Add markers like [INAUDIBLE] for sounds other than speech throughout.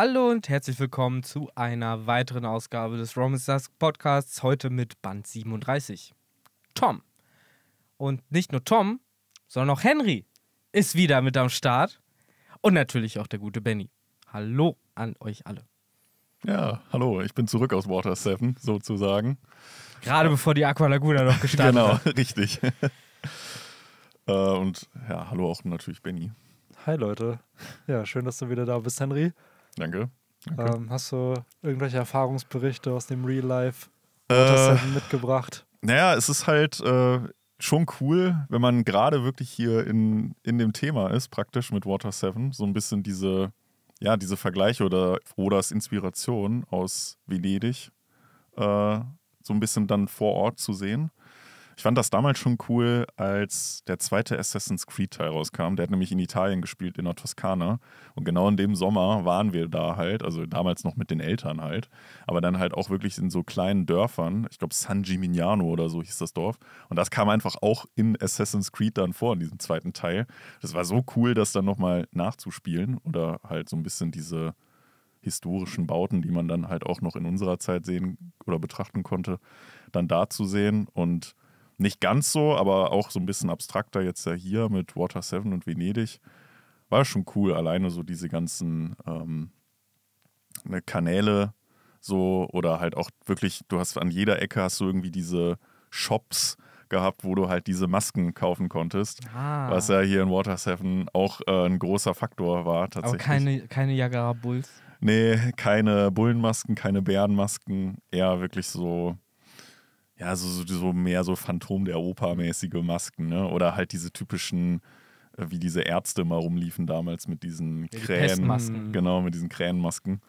Hallo und herzlich willkommen zu einer weiteren Ausgabe des Roman Stars Podcasts, heute mit Band 37. Tom. Und nicht nur Tom, sondern auch Henry ist wieder mit am Start. Und natürlich auch der gute Benny. Hallo an euch alle. Ja, hallo, ich bin zurück aus Water 7, sozusagen. Gerade bevor die Aqua Laguna noch [LAUGHS] gestartet genau, hat. [LAUGHS] richtig. [LAUGHS] äh, und ja, hallo auch natürlich Benny. Hi Leute. Ja, schön, dass du wieder da bist, Henry. Danke. Danke. Ähm, hast du irgendwelche Erfahrungsberichte aus dem Real Life Äh, Water 7 mitgebracht? naja, es ist halt äh, schon cool, wenn man gerade wirklich hier in, in dem Thema ist, praktisch mit Water 7, so ein bisschen diese, ja, diese Vergleiche oder Rodas Inspiration aus Venedig äh, so ein bisschen dann vor Ort zu sehen. Ich fand das damals schon cool, als der zweite Assassin's Creed Teil rauskam. Der hat nämlich in Italien gespielt, in der Toskana. Und genau in dem Sommer waren wir da halt, also damals noch mit den Eltern halt, aber dann halt auch wirklich in so kleinen Dörfern. Ich glaube, San Gimignano oder so hieß das Dorf. Und das kam einfach auch in Assassin's Creed dann vor, in diesem zweiten Teil. Das war so cool, das dann nochmal nachzuspielen oder halt so ein bisschen diese historischen Bauten, die man dann halt auch noch in unserer Zeit sehen oder betrachten konnte, dann da zu sehen. Und nicht ganz so, aber auch so ein bisschen abstrakter jetzt ja hier mit Water 7 und Venedig. War schon cool, alleine so diese ganzen ähm, ne, Kanäle so oder halt auch wirklich, du hast an jeder Ecke hast du irgendwie diese Shops gehabt, wo du halt diese Masken kaufen konntest. Ah, Was ja hier in Water 7 auch äh, ein großer Faktor war aber tatsächlich. keine, keine Jagara Bulls. Nee, keine Bullenmasken, keine Bärenmasken, eher wirklich so, ja, so, so, so mehr so Phantom der Oper-mäßige Masken, ne? Oder halt diese typischen, äh, wie diese Ärzte mal rumliefen damals mit diesen die Krähen. Pestmasken. Genau, mit diesen Krähenmasken.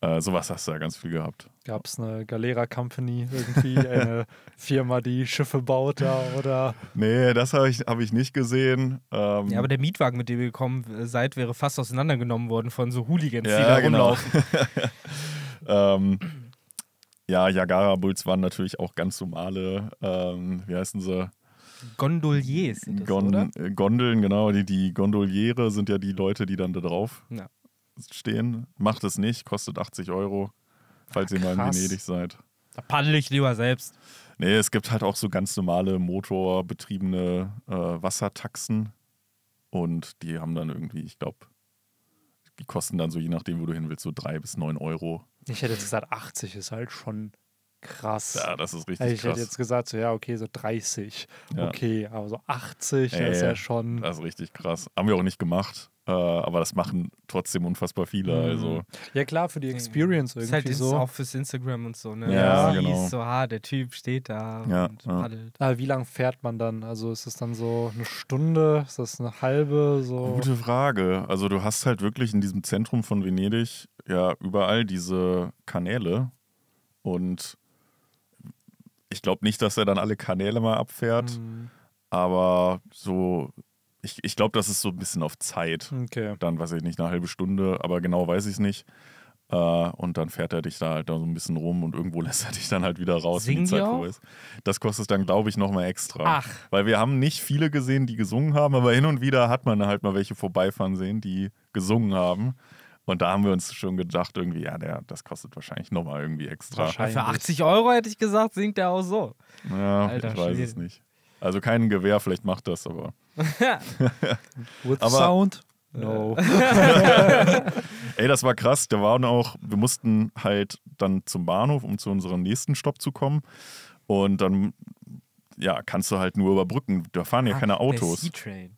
Äh, sowas hast du ja ganz viel gehabt. Gab es eine Galera Company irgendwie, eine [LAUGHS] Firma, die Schiffe baut da oder Nee, das habe ich, hab ich nicht gesehen. Ähm, Ja, aber der Mietwagen, mit dem ihr gekommen seid, wäre fast auseinandergenommen worden von so Hooligans, die Ja, da genau. rumlaufen. [LAUGHS] ähm, ja, Yagara Bulls waren natürlich auch ganz normale, ähm, wie heißen sie? Gondoliers sind das, Gon oder? Gondeln, genau. Die, die Gondoliere sind ja die Leute, die dann da drauf Ja. stehen. Macht es nicht, kostet 80 Euro, falls ihr mal in. Venedig seid. Da paddel ich lieber selbst. Nee, es gibt halt auch so ganz normale motorbetriebene äh, Wassertaxen. Und die haben dann irgendwie, ich glaube, die kosten dann so, je nachdem, wo du hin willst, so drei bis neun Euro. Ich hätte jetzt gesagt, 80 ist halt schon krass. Ja, das ist richtig Also ich krass. hätte jetzt gesagt, so ja, okay, so 30. Ja. Okay, aber so 80, Ey, das ist ja schon. Das ist richtig krass. Haben wir auch nicht gemacht, äh, aber das machen trotzdem unfassbar viele. Mhm. Also Ja, klar, für die Experience Ist halt irgendwie ist so. auch fürs Instagram und so, ne? Ja, siehst genau. So, ah, der Typ steht da Ja, und ja. paddelt. Aber wie lang fährt man dann? Also ist es dann so eine Stunde? Ist das eine halbe? So? Gute Frage. Also du hast halt wirklich in diesem Zentrum von Venedig ja überall diese Kanäle und ich glaube nicht, dass er dann alle Kanäle mal abfährt, Mhm. aber so, ich, ich glaube, das ist so ein bisschen auf Zeit. Okay. Dann weiß ich nicht, eine halbe Stunde, aber genau weiß ich es nicht. Äh, und dann fährt er dich da halt da so ein bisschen rum und irgendwo [LAUGHS] lässt er dich dann halt wieder raus, wenn Singen die die Zeit vorbei ist. Das kostet dann, glaube ich, nochmal extra. Ach. Weil wir haben nicht viele gesehen, die gesungen haben, aber hin und wieder hat man halt mal welche vorbeifahren sehen, die gesungen haben. Und da haben wir uns schon gedacht, irgendwie, ja, der, das kostet wahrscheinlich nochmal irgendwie extra. Wahrscheinlich. Für 80 Euro hätte ich gesagt, singt er auch so. Ja, Alter ich weiß Schwede. es nicht. Also kein Gewehr, vielleicht macht das, aber. [LAUGHS] With Aber- Sound? No. Ey, das war krass. Da waren auch, wir mussten halt dann zum Bahnhof, um zu unserem nächsten Stopp zu kommen. Und dann, ja, kannst du halt nur überbrücken. Da fahren ja Ah, keine Autos. Sea-Train.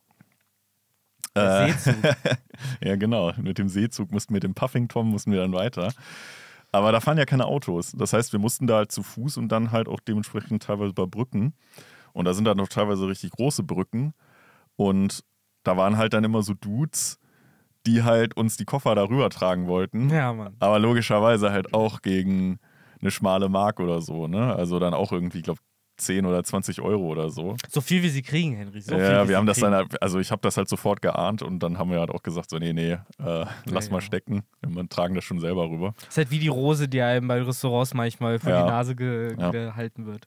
Der Äh, Seezug. [LAUGHS] Ja, genau. Mit dem Seezug mussten wir, dem Puffington mussten wir dann weiter. Aber da fahren ja keine Autos. Das heißt, wir mussten da halt zu Fuß und dann halt auch dementsprechend teilweise über Brücken. Und da sind dann noch teilweise richtig große Brücken. Und da waren halt dann immer so Dudes, die halt uns die Koffer darüber tragen wollten. Ja, Mann. Aber logischerweise halt auch gegen eine schmale Mark oder so. Ne? Also dann auch irgendwie, ich glaube, 10 oder 20 Euro oder so. So viel wie sie kriegen, Henry. So viel, ja, wie wir haben das kriegen. dann, halt- also ich habe das halt sofort geahnt und dann haben wir halt auch gesagt, so, nee, nee, äh, lass Ja, mal ja. stecken. Wir tragen das schon selber rüber. ist halt wie die Rose, die einem bei Restaurants manchmal vor Ja. die Nase ge Ja. gehalten wird.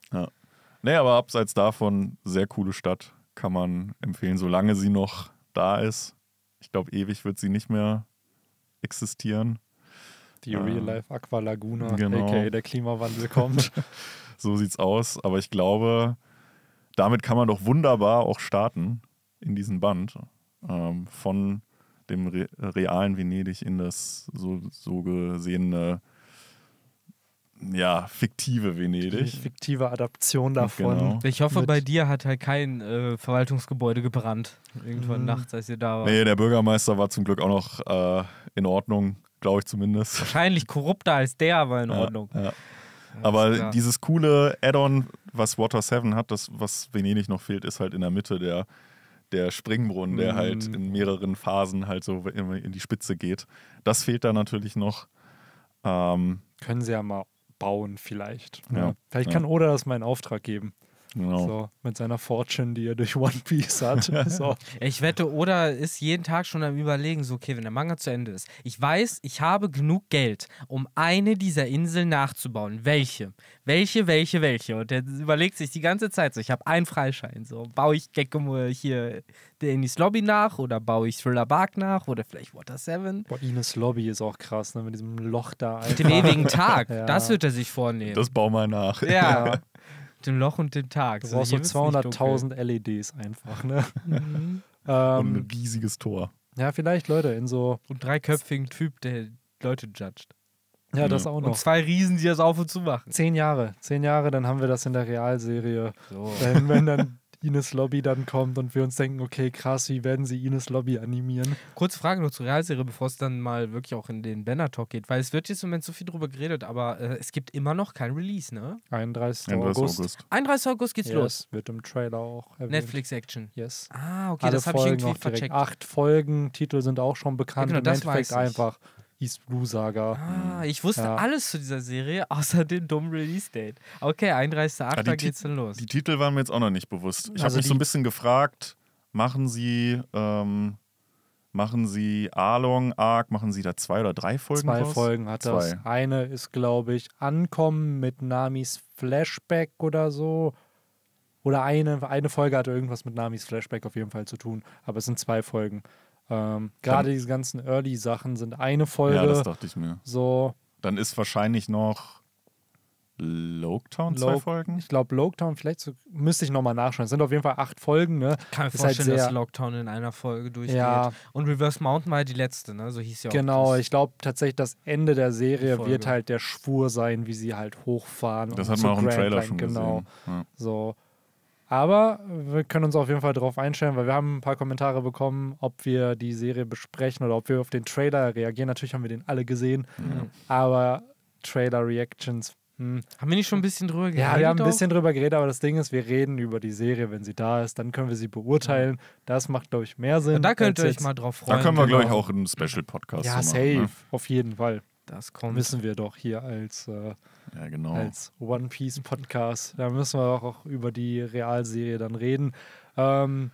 Nee, aber abseits davon, sehr coole Stadt, kann man empfehlen, solange sie noch da ist. Ich glaube, ewig wird sie nicht mehr existieren. Die Äh, Real-Life Aqua Laguna, genau. aka der Klimawandel kommt. [LAUGHS] [LAUGHS] So sieht's aus. Aber ich glaube, damit kann man doch wunderbar auch starten in diesen Band. Ähm, von dem re realen Venedig in das so, so gesehene, ja, fiktive Die Venedig. fiktive Adaption davon. Genau. Ich hoffe, Mit- bei dir hat halt kein äh, Verwaltungsgebäude gebrannt. Irgendwann Mhm. nachts, als ihr da war. Nee, der Bürgermeister war zum Glück auch noch äh, in Ordnung, glaube ich zumindest. Wahrscheinlich korrupter als der, aber in Ordnung. Ja, ja. Alles Aber klar. dieses coole Add-on, was Water 7 hat, das, was Venedig noch fehlt, ist halt in der Mitte der, der Springbrunnen, der halt in mehreren Phasen halt so immer in die Spitze geht. Das fehlt da natürlich noch. Ähm, Können sie ja mal bauen, vielleicht. Ja. Ja. Vielleicht kann Oda das mal in Auftrag geben. Genau. So, mit seiner Fortune, die er durch One Piece hat. [LAUGHS] so. Ich wette, Oda ist jeden Tag schon am Überlegen, so, okay, wenn der Manga zu Ende ist. Ich weiß, ich habe genug Geld, um eine dieser Inseln nachzubauen. Welche? Welche, welche, welche? Und der überlegt sich die ganze Zeit so, ich habe einen Freischein. So, baue ich Gekko hier Dennis Lobby nach oder baue ich Thriller Bark nach oder vielleicht Water 7? Boah, Ines Lobby ist auch krass, ne? mit diesem Loch da. Mit dem ewigen Tag. [LAUGHS] Ja. Das wird er sich vornehmen. Das bau mal nach. ja. [LAUGHS] Dem Loch und dem Tag. Du So, brauchst so hier wird's nicht 200.000 LEDs einfach. Ne? dunkel. [LAUGHS] Und ein ähm, riesiges Tor. ja, vielleicht Leute in so. Und dreiköpfigen Typ, der Leute judgt. Ja, das Ja. auch Und noch. zwei Riesen, die das auf und zu machen. Zehn Jahre. Zehn Jahre, dann haben wir das in der Realserie. So. Wenn, wenn dann [LAUGHS] Ines Lobby dann kommt und wir uns denken, okay, krass, wie werden sie Ines Lobby animieren? Kurze Frage noch zur Realserie, bevor es dann mal wirklich auch in den Banner Talk geht, weil es wird jetzt im Moment so viel drüber geredet, aber äh, es gibt immer noch kein Release, ne? 31. 31. August. August. 31. August geht's Yes, los. Wird im Trailer auch erwähnt. Netflix Action. Yes. Ah, okay, Alle das habe ich Folgen irgendwie vercheckt. Acht Folgen, Titel sind auch schon bekannt. Ja, genau, Im das Endeffekt weiß ich. einfach East Blue Saga. Ah, ich wusste Ja. alles zu dieser Serie, [LAUGHS] außer dem dummen Release-Date. Okay, 31.8. Ah, die geht's dann los. Die Titel waren mir jetzt auch noch nicht bewusst. Ich habe Also mich so ein bisschen gefragt, machen sie, ähm, machen sie Arlong Arc, machen sie da zwei oder drei Folgen Zwei raus? Folgen hat das. Zwei. Eine ist, glaube ich, Ankommen mit Namis Flashback oder so. Oder eine, eine Folge hatte irgendwas mit Namis Flashback auf jeden Fall zu tun. Aber es sind zwei Folgen. Ähm, Gerade diese ganzen Early-Sachen sind eine Folge. Ja, das dachte ich mir. so, Dann ist wahrscheinlich noch Loketown zwei Folgen. ich glaube, Loketown, vielleicht so, müsste ich nochmal nachschauen. Es sind auf jeden Fall acht Folgen, ne? kann mir ist halt vorstellen, dass sehr- Lockdown in einer Folge durchgeht. Ja. Und Reverse Mountain war ja die letzte, ne? So hieß ja auch. Genau, ich glaube tatsächlich, das Ende der Serie wird halt der Schwur sein, wie sie halt hochfahren. Das und hat man auch im Trailer Line, schon genau. gesehen. Ja. So. Aber wir können uns auf jeden Fall darauf einstellen, weil wir haben ein paar Kommentare bekommen, ob wir die Serie besprechen oder ob wir auf den Trailer reagieren. Natürlich haben wir den alle gesehen, aber Trailer-Reactions. Hm. Haben wir nicht schon ein bisschen drüber geredet? Ja, wir haben ein auch? bisschen drüber geredet, aber das Ding ist, wir reden über die Serie, wenn sie da ist, dann können wir sie beurteilen. Das macht, glaube ich, mehr Sinn. Und da könnt ihr euch mal drauf freuen. Da können wir, genau. glaube ich, auch einen Special-Podcast Ja, so safe, machen. Ne? auf jeden Fall. Das kommt. Müssen wir doch hier als äh, Ja, genau. als One Piece Podcast. Da müssen wir auch, auch über die Realserie dann reden. Ähm,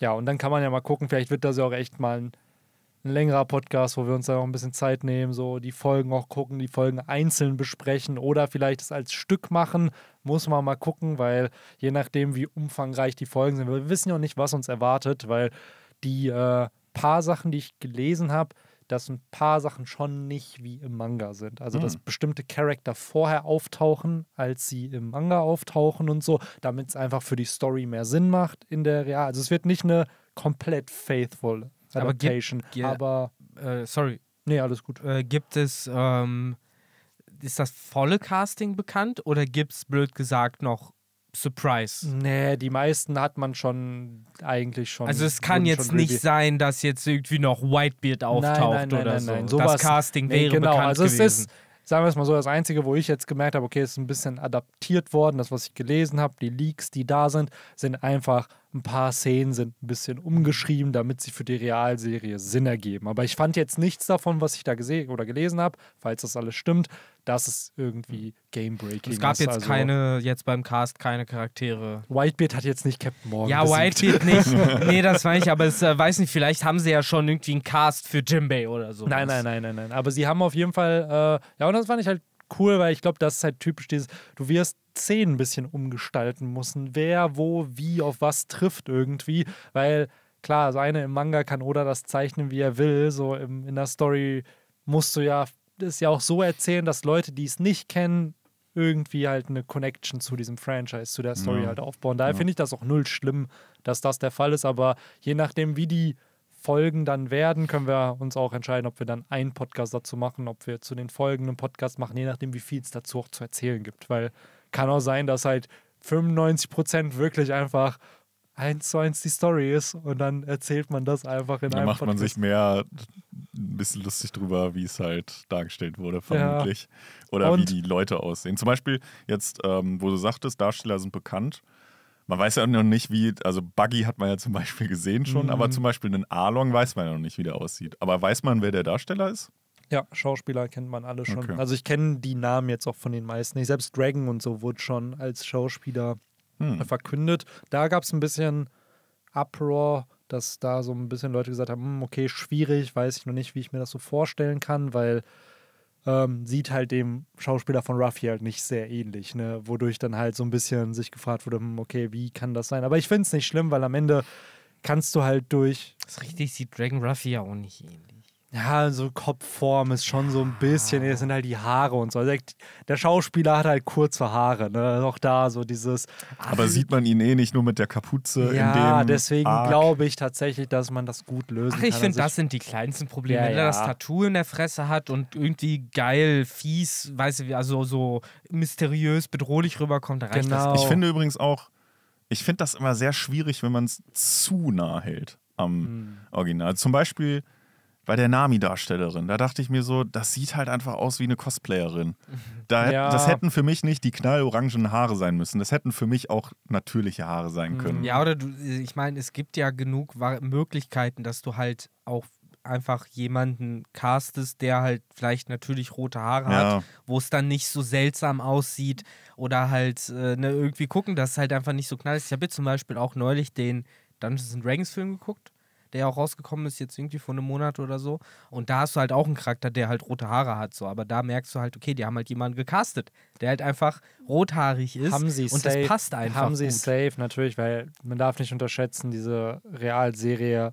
ja, und dann kann man ja mal gucken, vielleicht wird das ja auch echt mal ein, ein längerer Podcast, wo wir uns dann auch ein bisschen Zeit nehmen, so die Folgen auch gucken, die Folgen einzeln besprechen oder vielleicht es als Stück machen. Muss man mal gucken, weil je nachdem, wie umfangreich die Folgen sind, wir wissen ja auch nicht, was uns erwartet, weil die äh, paar Sachen, die ich gelesen habe, dass ein paar Sachen schon nicht wie im Manga sind. Also, dass Hm. bestimmte Charakter vorher auftauchen, als sie im Manga auftauchen und so, damit es einfach für die Story mehr Sinn macht in der Real. Also, es wird nicht eine komplett faithful Aber Adaptation. ge- Aber, Äh, sorry. nee, alles gut. Äh, gibt es, ähm, ist das volle Casting bekannt oder gibt es, blöd gesagt, noch Surprise? Nee, die meisten hat man schon eigentlich schon. Also es kann jetzt nicht sein, dass jetzt irgendwie noch Whitebeard auftaucht nein, nein, oder nein, so. nein. das Sowas- Casting Nee, wäre genau. bekannt also es gewesen. ist, sagen wir es mal so, das Einzige, wo ich jetzt gemerkt habe, okay, es ist ein bisschen adaptiert worden, das, was ich gelesen habe, die Leaks, die da sind, sind einfach ein paar Szenen sind ein bisschen umgeschrieben, damit sie für die Realserie Sinn ergeben. Aber ich fand jetzt nichts davon, was ich da gesehen oder gelesen habe, falls das alles stimmt, dass es irgendwie Game-Breaking es gab ist. jetzt also, keine, jetzt beim Cast keine Charaktere. Whitebeard hat jetzt nicht Captain Morgan Ja, besiegt. Whitebeard [LAUGHS] nicht. nee, das meine ich, aber es äh, weiß nicht, vielleicht haben sie ja schon irgendwie einen Cast für Jimbei oder so. Nein, nein, nein, nein, nein. Aber sie haben auf jeden Fall, äh, ja, und das fand ich halt cool, weil ich glaube, das ist halt typisch dieses, du wirst Szenen ein bisschen umgestalten müssen, wer, wo, wie, auf was trifft irgendwie, weil klar, so eine im Manga kann Oda das zeichnen, wie er will, so im, in der Story musst du ja es ja auch so erzählen, dass Leute, die es nicht kennen, irgendwie halt eine Connection zu diesem Franchise, zu der Story Ja. halt aufbauen. Daher Ja. finde ich das auch null schlimm, dass das der Fall ist, aber je nachdem, wie die Folgen dann werden, können wir uns auch entscheiden, ob wir dann einen Podcast dazu machen, ob wir zu den Folgen einen Podcast machen, je nachdem, wie viel es dazu auch zu erzählen gibt. Weil kann auch sein, dass halt 95% wirklich einfach eins zu eins die Story ist und dann erzählt man das einfach in Da einem macht man Podcast. sich mehr ein bisschen lustig drüber, wie es halt dargestellt wurde, vermutlich. Oder wie Und- die Leute aussehen. Zum Beispiel jetzt, ähm, wo du sagtest, Darsteller sind bekannt. Man weiß ja noch nicht, wie, also Buggy hat man ja zum Beispiel gesehen schon, Mhm. aber zum Beispiel einen Arlong weiß man ja noch nicht, wie der aussieht. Aber weiß man, wer der Darsteller ist? Ja, Schauspieler kennt man alle schon. Okay. Also ich kenne die Namen jetzt auch von den meisten. nicht. Selbst Dragon und so wurde schon als Schauspieler Hm. verkündet. Da gab es ein bisschen Uproar, dass da so ein bisschen Leute gesagt haben, "Hm, okay, schwierig, weiß ich noch nicht, wie ich mir das so vorstellen kann, weil ähm, sieht halt dem Schauspieler von Ruffy halt nicht sehr ähnlich, ne? wodurch dann halt so ein bisschen sich gefragt wurde, hm, okay, wie kann das sein? Aber ich finde es nicht schlimm, weil am Ende kannst du halt durch Das ist richtig, sieht Dragon Ruffy ja auch nicht ähnlich. Ja, so Kopfform ist schon so ein bisschen, das sind halt die Haare und so. Also der Schauspieler hat halt kurze Haare, ne? Auch da so dieses. Aber sieht man ihn eh nicht nur mit der Kapuze in Ja, dem deswegen glaube ich tatsächlich, dass man das gut lösen Ach, ich kann. finde, Also das sind die kleinsten Probleme. Ja, Wenn er das ja. Tattoo in der Fresse hat und irgendwie geil, fies, weißt du, wie, also so mysteriös, bedrohlich rüberkommt, da reicht Genau. das. Ich finde übrigens auch, ich finde das immer sehr schwierig, wenn man es zu nah hält am Hm. Original. Zum Beispiel bei der Nami-Darstellerin, da dachte ich mir so, das sieht halt einfach aus wie eine Cosplayerin. Da, Ja. Das hätten für mich nicht die knallorangen Haare sein müssen. Das hätten für mich auch natürliche Haare sein können. Hm. Ja, oder du, ich meine, es gibt ja genug Möglichkeiten, dass du halt auch einfach jemanden castest, der halt vielleicht natürlich rote Haare Ja. hat, wo es dann nicht so seltsam aussieht oder halt äh, ne, irgendwie gucken, dass es halt einfach nicht so knallt. Ich habe jetzt zum Beispiel auch neulich den Dungeons and Dragons Film geguckt, der ja auch rausgekommen ist, jetzt irgendwie vor einem Monat oder so. Und da hast du halt auch einen Charakter, der halt rote Haare hat, so. Aber da merkst du halt, okay, die haben halt jemanden gecastet, der halt einfach rothaarig ist. haben sie und safe, das passt einfach. Haben sie gut. safe, natürlich, weil man darf nicht unterschätzen, diese Realserie,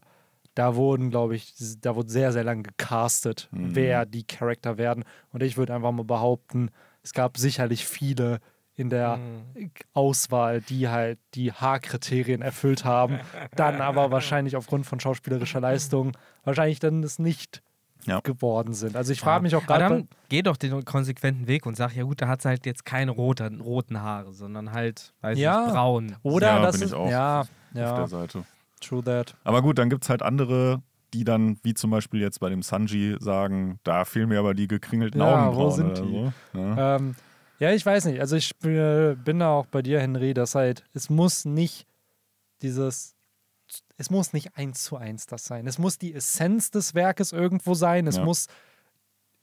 da wurden, glaube ich, da wurde sehr, sehr lang gecastet, Mhm. wer die Charakter werden. Und ich würde einfach mal behaupten, es gab sicherlich viele in der Mhm. Auswahl, die halt die Haarkriterien erfüllt haben, dann aber wahrscheinlich aufgrund von schauspielerischer [LAUGHS] Leistung wahrscheinlich dann es nicht Ja. geworden sind. Also ich Ja. frage mich auch gerade. dann geh doch den konsequenten Weg und sag, ja gut, da hat sie halt jetzt keine roten, roten Haare, sondern halt, weiß Ja. ich, braun. Oder Ja, das bin ist. ich auch ja, Auf ja, der Seite. true that. Aber gut, dann gibt es halt andere, die dann, wie zum Beispiel jetzt bei dem Sanji, sagen, da fehlen mir aber die gekringelten Ja, Augenbrauen wo sind oder die? so. Ja. Ähm, ja, ich weiß nicht. Also ich äh, bin da auch bei dir, Henry, dass halt, es muss nicht dieses, es muss nicht eins zu eins das sein. Es muss die Essenz des Werkes irgendwo sein. Es Ja. muss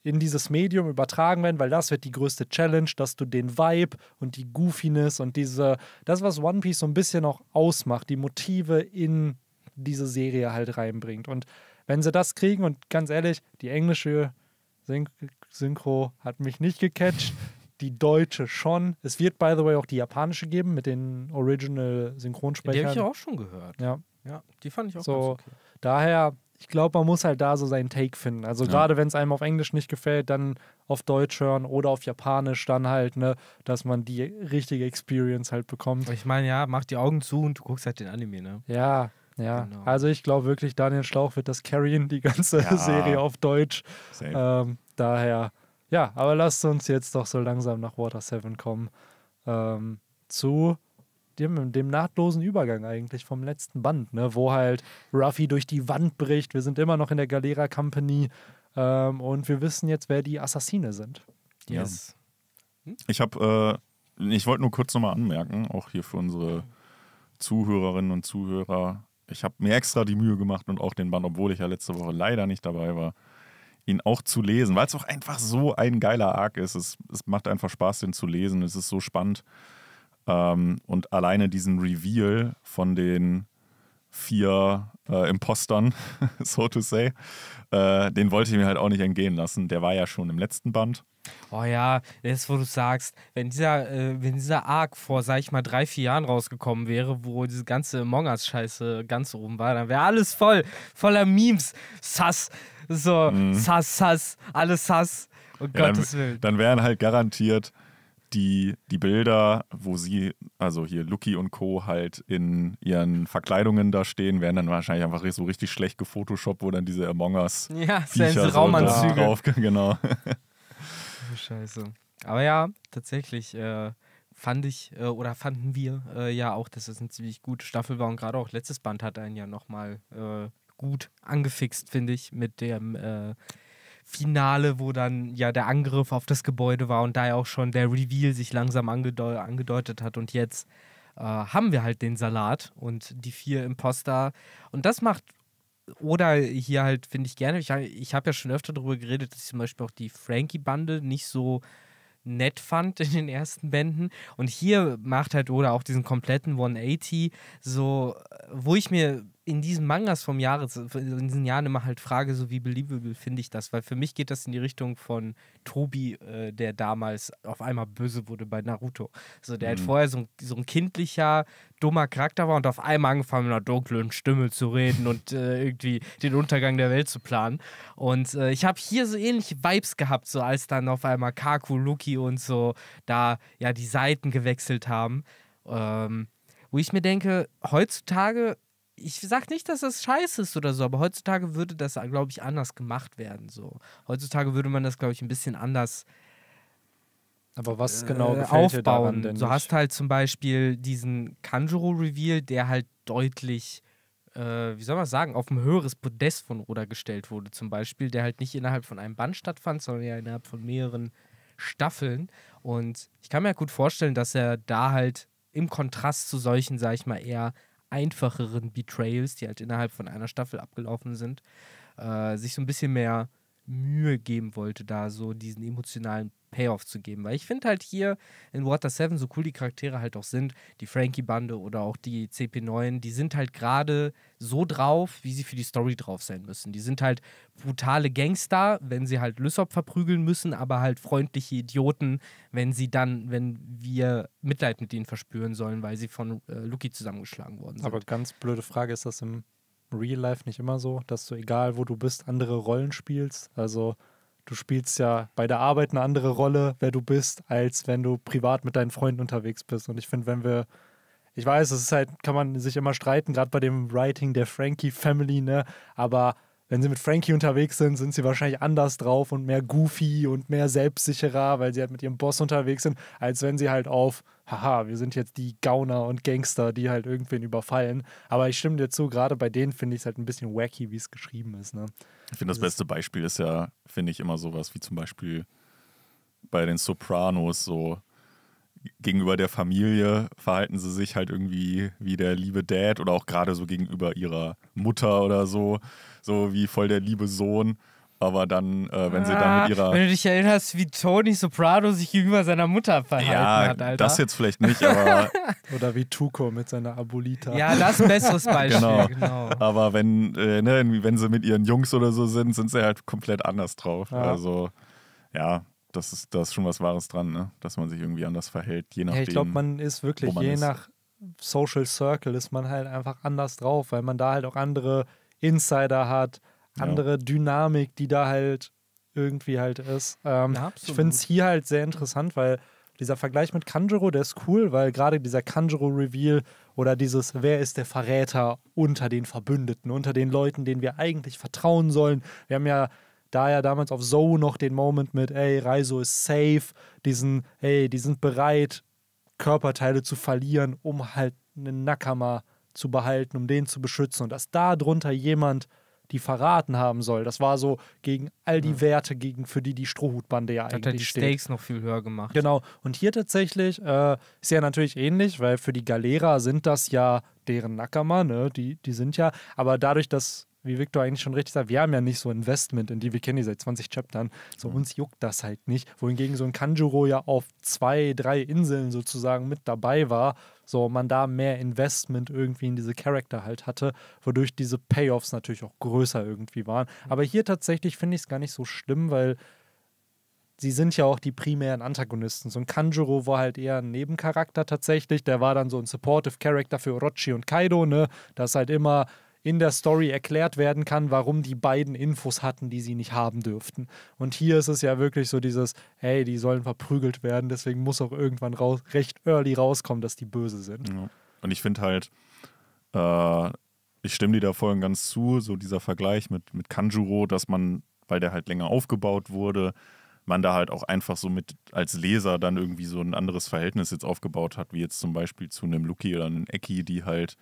in dieses Medium übertragen werden, weil das wird die größte Challenge, dass du den Vibe und die Goofiness und diese, das, was One Piece so ein bisschen auch ausmacht, die Motive in diese Serie halt reinbringt. Und wenn sie das kriegen, und ganz ehrlich, die englische Syn Synchro hat mich nicht gecatcht, die deutsche schon. Es wird, by the way, auch die japanische geben mit den Original Die habe ich ja auch schon gehört. ja. Ja, die fand ich auch So, ganz okay. Daher, ich glaube, man muss halt da so seinen Take finden. Also Ja. gerade wenn es einem auf Englisch nicht gefällt, dann auf Deutsch hören oder auf Japanisch dann halt, ne, dass man die richtige Experience halt bekommt. Ich meine, ja, mach die Augen zu und du guckst halt den Anime, ne? Ja, ja. Genau. Also ich glaube wirklich, Daniel Schlauch wird das carryen, die ganze Ja. [LAUGHS] Serie auf Deutsch. Ähm, daher, ja, aber lasst uns jetzt doch so langsam nach Water 7 kommen. Ähm, zu dem, dem nahtlosen Übergang eigentlich vom letzten Band, ne, wo halt Ruffy durch die Wand bricht. Wir sind immer noch in der Galera Company ähm, und wir wissen jetzt, wer die Assassine sind. Ja. Yes. Ich habe, äh, ich wollte nur kurz nochmal anmerken, auch hier für unsere Zuhörerinnen und Zuhörer, ich habe mir extra die Mühe gemacht und auch den Band, obwohl ich ja letzte Woche leider nicht dabei war, ihn auch zu lesen, weil es auch einfach so ein geiler Arc ist. Es, es macht einfach Spaß, den zu lesen. Es ist so spannend. Ähm, und alleine diesen Reveal von den vier äh, Impostern, [LAUGHS] so to say, äh, den wollte ich mir halt auch nicht entgehen lassen. Der war ja schon im letzten Band. Oh ja, das, wo du sagst, wenn dieser, äh, wenn dieser Arc vor, sag ich mal, drei, vier Jahren rausgekommen wäre, wo diese ganze Among Us-Scheiße ganz oben war, dann wäre alles voll, voller Memes. Sass. So, Mhm. Sass, Sass, alles Sass. Um Ja, Gottes dann, Willen. dann wären halt garantiert die, die Bilder, wo sie, also hier Lucky und Co. halt in ihren Verkleidungen da stehen, wären dann wahrscheinlich einfach so richtig schlecht gefotoshoppt, wo dann diese Among Us Ja, Viecher so Raumanzüge. drauf, [LAUGHS] genau. Oh, Scheiße. Aber ja, tatsächlich äh, fand ich äh, oder fanden wir äh, ja auch, dass es eine ziemlich gute Staffel war und gerade auch letztes Band hat einen ja nochmal äh, gut angefixt, finde ich, mit dem äh, Finale, wo dann ja der Angriff auf das Gebäude war und da ja auch schon der Reveal sich langsam angedeu angedeutet hat und jetzt äh, haben wir halt den Salat und die vier Imposter und das macht oder hier halt, finde ich gerne, ich, ich habe ja schon öfter darüber geredet, dass ich zum Beispiel auch die Frankie-Bande nicht so nett fand in den ersten Bänden. Und hier macht halt Oda auch diesen kompletten 180, so, wo ich mir in diesen Mangas vom Jahre, in diesen Jahren immer halt frage, so wie believable finde ich das? Weil für mich geht das in die Richtung von Tobi, äh, der damals auf einmal böse wurde bei Naruto. So, der halt Mhm. vorher so ein, so ein kindlicher, dummer Charakter war und auf einmal angefangen mit einer dunklen Stimme zu reden und äh, irgendwie den Untergang der Welt zu planen. Und äh, ich habe hier so ähnliche Vibes gehabt, so als dann auf einmal Kaku, Luki und so da ja die Seiten gewechselt haben. Ähm, wo ich mir denke, heutzutage, ich sag nicht, dass das scheiße ist oder so, aber heutzutage würde das, glaube ich, anders gemacht werden. So. Heutzutage würde man das, glaube ich, ein bisschen anders Aber was genau äh, gefällt dir aufbauen. denn du nicht? hast halt zum Beispiel diesen Kanjuro-Reveal, der halt deutlich, äh, wie soll man sagen, auf ein höheres Podest von Oda gestellt wurde, zum Beispiel, der halt nicht innerhalb von einem Band stattfand, sondern ja innerhalb von mehreren Staffeln. Und ich kann mir halt gut vorstellen, dass er da halt im Kontrast zu solchen, sag ich mal, eher einfacheren Betrayals, die halt innerhalb von einer Staffel abgelaufen sind, äh, sich so ein bisschen mehr Mühe geben wollte, da so diesen emotionalen Payoff zu geben. Weil ich finde halt hier in Water 7, so cool die Charaktere halt auch sind, die Frankie-Bande oder auch die CP9, die sind halt gerade so drauf, wie sie für die Story drauf sein müssen. Die sind halt brutale Gangster, wenn sie halt Lysop verprügeln müssen, aber halt freundliche Idioten, wenn sie dann, wenn wir Mitleid mit ihnen verspüren sollen, weil sie von äh, Luki zusammengeschlagen worden sind. Aber ganz blöde Frage, ist das im Real Life nicht immer so, dass du, egal wo du bist, andere Rollen spielst? Also du spielst ja bei der Arbeit eine andere Rolle, wer du bist, als wenn du privat mit deinen Freunden unterwegs bist. Und ich finde, wenn wir, ich weiß, es ist halt, kann man sich immer streiten, gerade bei dem Writing der Frankie Family, ne? Aber wenn sie mit Frankie unterwegs sind, sind sie wahrscheinlich anders drauf und mehr goofy und mehr selbstsicherer, weil sie halt mit ihrem Boss unterwegs sind, als wenn sie halt auf, haha, wir sind jetzt die Gauner und Gangster, die halt irgendwen überfallen. Aber ich stimme dir zu, gerade bei denen finde ich es halt ein bisschen wacky, wie es geschrieben ist. Ne? Ich finde, das beste Beispiel ist ja, finde ich, immer sowas wie zum Beispiel bei den Sopranos so gegenüber der Familie verhalten sie sich halt irgendwie wie der liebe Dad oder auch gerade so gegenüber ihrer Mutter oder so, so wie voll der liebe Sohn. Aber dann, äh, wenn sie dann mit Ah, ihrer Wenn du dich erinnerst, wie Tony Soprano sich gegenüber seiner Mutter verhalten ja, hat, Alter. das jetzt vielleicht nicht, aber, [LAUGHS] Oder wie Tuko mit seiner Abolita. ja, das ist ein besseres [LAUGHS] Beispiel. Genau. genau. aber wenn, äh, ne, wenn sie mit ihren Jungs oder so sind, sind sie halt komplett anders drauf. Ja. Also, ja, das ist, da ist schon was Wahres dran, ne? dass man sich irgendwie anders verhält, je nachdem. Ja, ich glaube, man ist wirklich, man je ist. nach Social Circle ist man halt einfach anders drauf, weil man da halt auch andere Insider hat, Ja. andere Dynamik, die da halt irgendwie halt ist. Ähm, Ja, ich finde es hier halt sehr interessant, weil dieser Vergleich mit Kanjuro, der ist cool, weil gerade dieser Kanjuro-Reveal oder dieses, wer ist der Verräter unter den Verbündeten, unter den Leuten, denen wir eigentlich vertrauen sollen. Wir haben ja da ja damals auf Zoe noch den Moment mit, ey, Reiso ist safe, diesen, ey, die sind bereit, Körperteile zu verlieren, um halt einen Nakama zu behalten, um den zu beschützen. Und dass da drunter jemand die verraten haben soll, das war so gegen all die Werte, gegen, für die die Strohhutbande ja Hat halt eigentlich die steht. Stakes noch viel höher gemacht. Genau. Und hier tatsächlich äh, ist ja natürlich ähnlich, weil für die Galera sind das ja deren Nakama, ne? Die, die sind ja, aber dadurch, dass, wie Victor eigentlich schon richtig sagt, wir haben ja nicht so Investment in die, wir kennen die seit 20 Chaptern, so uns juckt das halt nicht. Wohingegen so ein Kanjuro ja auf zwei, drei Inseln sozusagen mit dabei war, so man da mehr Investment irgendwie in diese Charakter halt hatte, wodurch diese Payoffs natürlich auch größer irgendwie waren. Aber hier tatsächlich finde ich es gar nicht so schlimm, weil sie sind ja auch die primären Antagonisten. So ein Kanjuro war halt eher ein Nebencharakter tatsächlich. Der war dann so ein Supportive Character für Orochi und Kaido, ne? Das halt immer in der Story erklärt werden kann, warum die beiden Infos hatten, die sie nicht haben dürften. Und hier ist es ja wirklich so dieses, hey, die sollen verprügelt werden, deswegen muss auch irgendwann raus, recht early rauskommen, dass die böse sind. Ja. Und ich finde halt, äh, ich stimme dir da und ganz zu, so dieser Vergleich mit, mit Kanjuro, dass man, weil der halt länger aufgebaut wurde, man da halt auch einfach so mit als Leser dann irgendwie so ein anderes Verhältnis jetzt aufgebaut hat, wie jetzt zum Beispiel zu einem Luki oder einem Eki, die halt,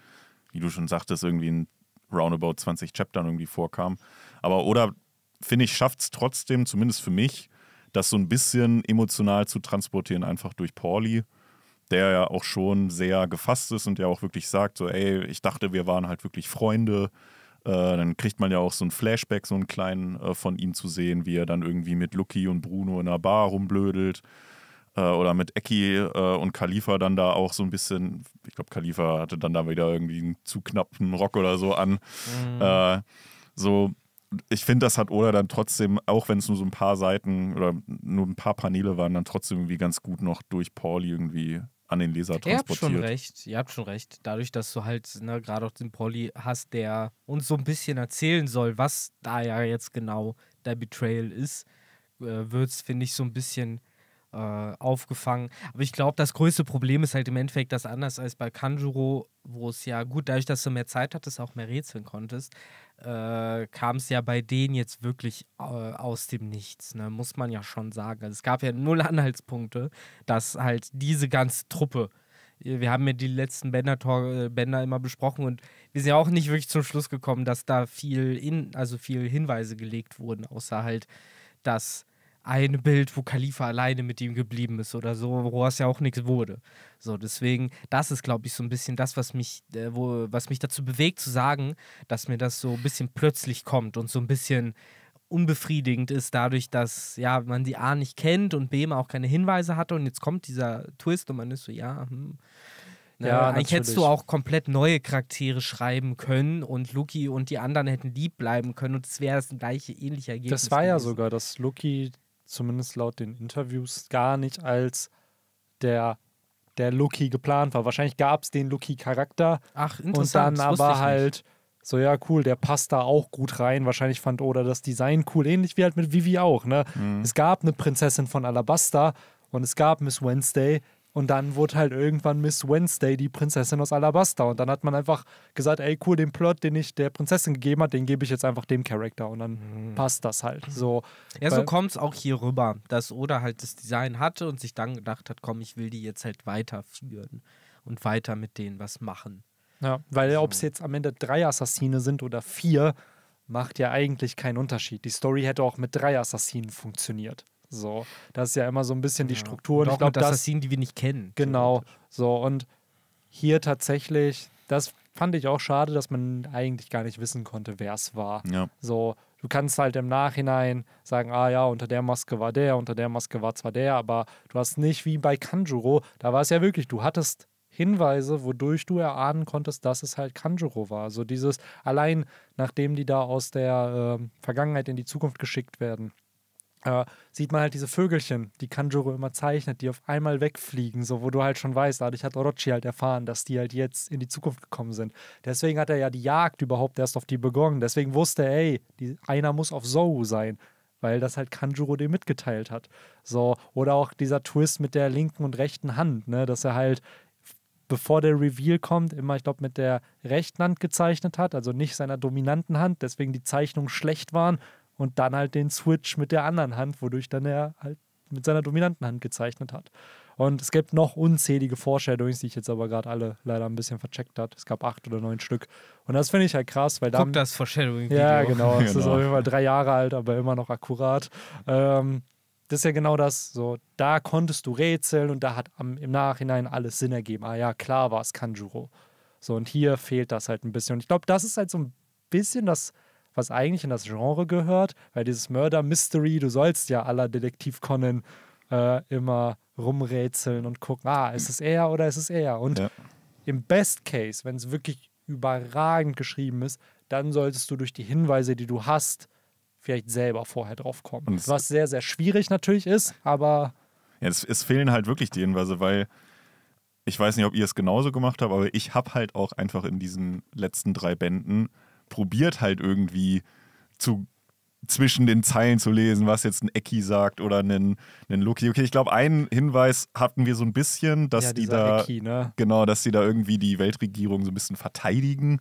wie du schon sagtest, irgendwie in roundabout 20 Chaptern irgendwie vorkam. Aber oder finde ich, schafft es trotzdem, zumindest für mich, das so ein bisschen emotional zu transportieren, einfach durch Pauli, der ja auch schon sehr gefasst ist und der auch wirklich sagt, so, ey, ich dachte, wir waren halt wirklich Freunde. Äh, dann kriegt man ja auch so ein Flashback, so einen kleinen äh, von ihm zu sehen, wie er dann irgendwie mit Lucky und Bruno in einer Bar rumblödelt. Äh, oder mit Eki äh, und Khalifa dann da auch so ein bisschen, ich glaube, Khalifa hatte dann da wieder irgendwie einen zu knappen Rock oder so an. Mhm. Äh, so, ich finde, das hat Oda dann trotzdem, auch wenn es nur so ein paar Seiten oder nur ein paar Paneele waren, dann trotzdem irgendwie ganz gut noch durch Pauli irgendwie an den Leser transportiert. Ihr habt schon recht, ihr habt schon recht. Dadurch, dass du halt ne, gerade auch den Pauli hast, der uns so ein bisschen erzählen soll, was da ja jetzt genau der Betrayal ist, äh, wird es, finde ich, so ein bisschen äh, aufgefangen. Aber ich glaube, das größte Problem ist halt im Endeffekt, dass anders als bei Kanjuro, wo es ja gut, dadurch, dass du mehr Zeit hattest, auch mehr rätseln konntest, äh, kam es ja bei denen jetzt wirklich äh, aus dem Nichts, ne? muss man ja schon sagen. Also es gab ja null Anhaltspunkte, dass halt diese ganze Truppe wir haben ja die letzten Bänder, äh, Bänder immer besprochen und wir sind ja auch nicht wirklich zum Schluss gekommen, dass da viel in, also viel Hinweise gelegt wurden, außer halt, dass ein Bild, wo Khalifa alleine mit ihm geblieben ist oder so, woraus ja auch nichts wurde. So, deswegen, das ist, glaube ich, so ein bisschen das, was mich, äh, wo, was mich dazu bewegt zu sagen, dass mir das so ein bisschen plötzlich kommt und so ein bisschen unbefriedigend ist, dadurch, dass ja, man die A nicht kennt und B auch keine Hinweise hatte und jetzt kommt dieser Twist und man ist so, ja, hm. Ne, ja, eigentlich hättest du auch komplett neue Charaktere schreiben können und Luki und die anderen hätten lieb bleiben können und es wäre das gleiche ähnliche Ergebnis. Das war gewesen. ja sogar, dass Luki zumindest laut den Interviews, gar nicht als der, der Lucky geplant war. Wahrscheinlich gab es den Lucky-Charakter. Ach, interessant. Und dann aber halt so, ja, cool, der passt da auch gut rein. Wahrscheinlich fand Oda das Design cool, ähnlich wie halt mit Vivi auch. Ne? Mhm. Es gab eine Prinzessin von Alabasta und es gab Miss Wednesday, und dann wurde halt irgendwann Miss Wednesday die Prinzessin aus Alabasta. Und dann hat man einfach gesagt, ey cool, den Plot, den ich der Prinzessin gegeben hat, den gebe ich jetzt einfach dem Charakter. Und dann mhm. passt das halt. So, ja, so kommt es auch hier rüber, dass Oda halt das Design hatte und sich dann gedacht hat, komm, ich will die jetzt halt weiterführen und weiter mit denen was machen. Ja, weil so. ob es jetzt am Ende drei Assassine sind oder vier, macht ja eigentlich keinen Unterschied. Die Story hätte auch mit drei Assassinen funktioniert. So, das ist ja immer so ein bisschen die ja. Struktur. Und, und ich glaube, das Assassinen, die wir nicht kennen. Genau. So, und hier tatsächlich, das fand ich auch schade, dass man eigentlich gar nicht wissen konnte, wer es war. Ja. So, du kannst halt im Nachhinein sagen, ah ja, unter der Maske war der, unter der Maske war zwar der, aber du hast nicht wie bei Kanjuro, da war es ja wirklich, du hattest Hinweise, wodurch du erahnen konntest, dass es halt Kanjuro war. Also dieses, allein nachdem die da aus der äh, Vergangenheit in die Zukunft geschickt werden, äh, sieht man halt diese Vögelchen, die Kanjuro immer zeichnet, die auf einmal wegfliegen, so wo du halt schon weißt, dadurch hat Orochi halt erfahren, dass die halt jetzt in die Zukunft gekommen sind. Deswegen hat er ja die Jagd überhaupt erst auf die begonnen. Deswegen wusste er, ey, die, einer muss auf Zou sein, weil das halt Kanjuro dem mitgeteilt hat. So, oder auch dieser Twist mit der linken und rechten Hand, ne, dass er halt bevor der Reveal kommt, immer, ich glaube, mit der rechten Hand gezeichnet hat, also nicht seiner dominanten Hand, deswegen die Zeichnungen schlecht waren und dann halt den Switch mit der anderen Hand, wodurch dann er halt mit seiner dominanten Hand gezeichnet hat. Und es gibt noch unzählige Foreshadowings, die ich jetzt aber gerade alle leider ein bisschen vercheckt habe. Es gab acht oder neun Stück. Und das finde ich halt krass, weil da. Guck das Foreshadowing-Video. Ja, genau. [LAUGHS] Es genau. ist auf jeden Fall drei Jahre alt, aber immer noch akkurat. Ähm, das ist ja genau das. So, da konntest du rätseln und da hat am, im Nachhinein alles Sinn ergeben. Ah ja, klar war es Kanjuro. So, und hier fehlt das halt ein bisschen. Und ich glaube, das ist halt so ein bisschen das was eigentlich in das Genre gehört, weil dieses Murder-Mystery, du sollst ja aller Detektiv Conan äh, immer rumrätseln und gucken, ah, ist es er oder ist es er? Und ja. im Best Case, wenn es wirklich überragend geschrieben ist, dann solltest du durch die Hinweise, die du hast, vielleicht selber vorher drauf kommen. Was sehr, sehr schwierig natürlich ist, aber. Ja, es, es fehlen halt wirklich die Hinweise, weil ich weiß nicht, ob ihr es genauso gemacht habt, aber ich habe halt auch einfach in diesen letzten drei Bänden probiert halt irgendwie zu zwischen den Zeilen zu lesen, was jetzt ein Ecki sagt oder ein, ein Loki. Okay, ich glaube, einen Hinweis hatten wir so ein bisschen, dass ja, die da Ecki, ne? genau, dass die da irgendwie die Weltregierung so ein bisschen verteidigen.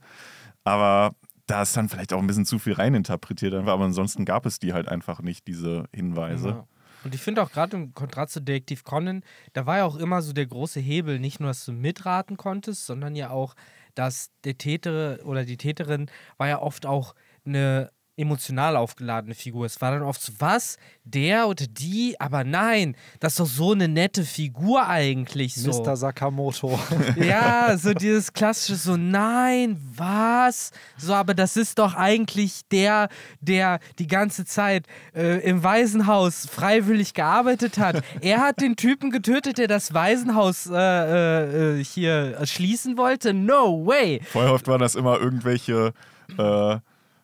Aber da ist dann vielleicht auch ein bisschen zu viel reininterpretiert. Aber ansonsten gab es die halt einfach nicht, diese Hinweise. Ja. Und ich finde auch gerade im Kontrast zu Detektiv Conan, da war ja auch immer so der große Hebel, nicht nur, dass du mitraten konntest, sondern ja auch, dass der Täter oder die Täterin war ja oft auch eine emotional aufgeladene Figur. Es war dann oft so, was? Der oder die? Aber nein, das ist doch so eine nette Figur eigentlich. So. Mr. Sakamoto. [LAUGHS] Ja, so dieses klassische, so, nein, was? So, aber das ist doch eigentlich der, der die ganze Zeit äh, im Waisenhaus freiwillig gearbeitet hat. Er hat den Typen getötet, der das Waisenhaus äh, äh, hier schließen wollte. No way! Vorher oft waren das immer irgendwelche.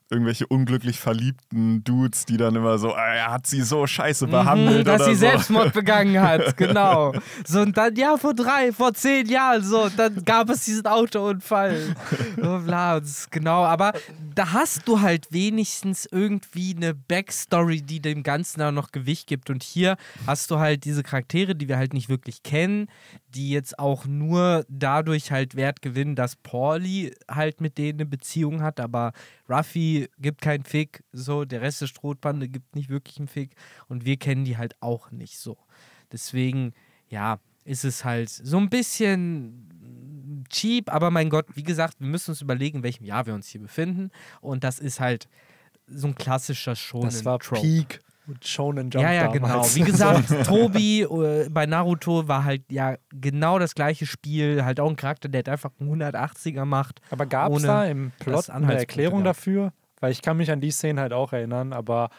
Irgendwelche unglücklich verliebten Dudes, die dann immer so, ah, er hat sie so scheiße behandelt. Mhm, dass oder sie so. Selbstmord [LAUGHS] begangen hat, genau. So, und dann, ja, vor drei, vor zehn Jahren, so, dann gab es diesen Autounfall. So, bla, und genau, aber da hast du halt wenigstens irgendwie eine Backstory, die dem Ganzen da noch Gewicht gibt. Und hier hast du halt diese Charaktere, die wir halt nicht wirklich kennen, die jetzt auch nur dadurch halt Wert gewinnen, dass Pauli halt mit denen eine Beziehung hat, aber Ruffy gibt keinen Fick, so, der Rest der Strohbande gibt nicht wirklich einen Fick und wir kennen die halt auch nicht so. Deswegen, ja, ist es halt so ein bisschen cheap, aber mein Gott, wie gesagt, wir müssen uns überlegen, in welchem Jahr wir uns hier befinden und das ist halt so ein klassischer Shonen Das war Trope. Peak Shonen Jump Ja, ja, genau. damals. Wie gesagt, [LAUGHS] Tobi äh, bei Naruto war halt ja genau das gleiche Spiel, halt auch ein Charakter, der halt einfach einen 180er macht. Aber gab es da im Plot eine Erklärung gab. dafür? Weil ich kann mich an die Szene halt auch erinnern, aber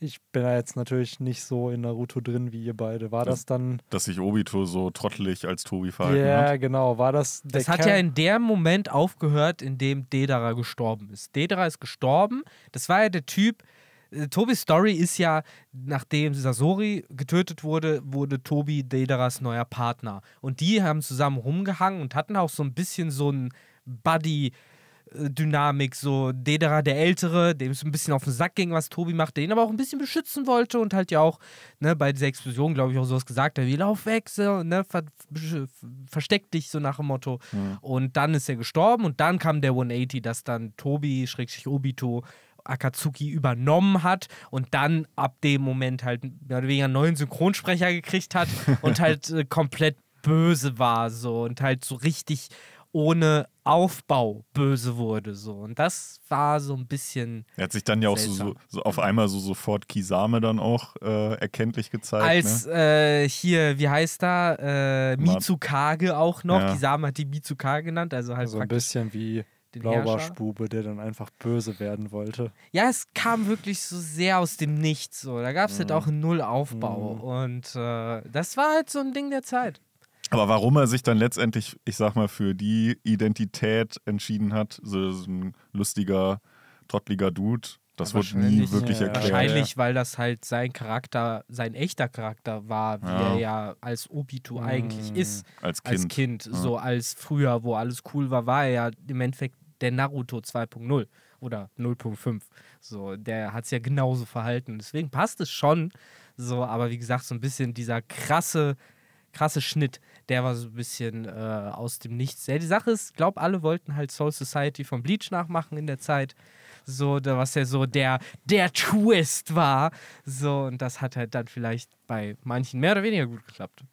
ich bin da jetzt natürlich nicht so in Naruto drin wie ihr beide. War das, Das- dann. Dass sich Obito so trottelig als Tobi verhalten Ja, hat. genau. War das. Der Das hat Kern- ja in dem Moment aufgehört, in dem Dedera gestorben ist. Dedera ist gestorben. Das war ja der Typ. äh, Tobis Story ist ja, nachdem Sasori getötet wurde, wurde Tobi Dederas neuer Partner. Und die haben zusammen rumgehangen und hatten auch so ein bisschen so ein Buddy. Dynamik, so Dedera der Ältere, dem es ein bisschen auf den Sack ging, was Tobi macht, der ihn aber auch ein bisschen beschützen wollte und halt ja auch ne, bei dieser Explosion, glaube ich, auch sowas gesagt hat, wie lauf weg, so, ne, ver versteck dich, so nach dem Motto. Und dann ist er gestorben und dann kam der 180, dass dann Tobi, Schrägstrich Obito, Akatsuki übernommen hat und dann ab dem Moment halt mehr oder weniger einen neuen Synchronsprecher gekriegt hat [LAUGHS] und halt äh, komplett böse war so und halt so richtig ohne Aufbau böse wurde so und das war so ein bisschen Er hat sich dann ja auch so, so, auf einmal so sofort Kisame dann auch äh, erkenntlich gezeigt. als ne? äh, hier wie heißt da äh, Mitsukage auch noch Ja. Kisame hat die Mitsukage genannt also halt so ein bisschen wie. Blaubarschbube, der dann einfach böse werden wollte. Ja, es kam wirklich so sehr aus dem Nichts. So. Da gab es Mhm. halt auch einen Nullaufbau. Und äh, das war halt so ein Ding der Zeit. Aber warum er sich dann letztendlich, ich sag mal, für die Identität entschieden hat, so so ein lustiger, trottliger Dude, das Ja, wurde nie wahrscheinlich, wirklich ja. erklärt. Wahrscheinlich, weil das halt sein Charakter, sein echter Charakter war, wie Ja. er ja als Obito eigentlich Mm. ist. Als Kind. Als Kind. So als früher, wo alles cool war, war er ja im Endeffekt der Naruto 2.0 oder 0.5. So, der hat es ja genauso verhalten. Deswegen passt es schon. So, aber wie gesagt, so ein bisschen dieser krasse, krasse Schnitt, der war so ein bisschen äh, aus dem Nichts. Ja, die Sache ist, ich glaube, alle wollten halt Soul Society von Bleach nachmachen in der Zeit. So, was ja so der, der Twist war. So, und das hat halt dann vielleicht bei manchen mehr oder weniger gut geklappt.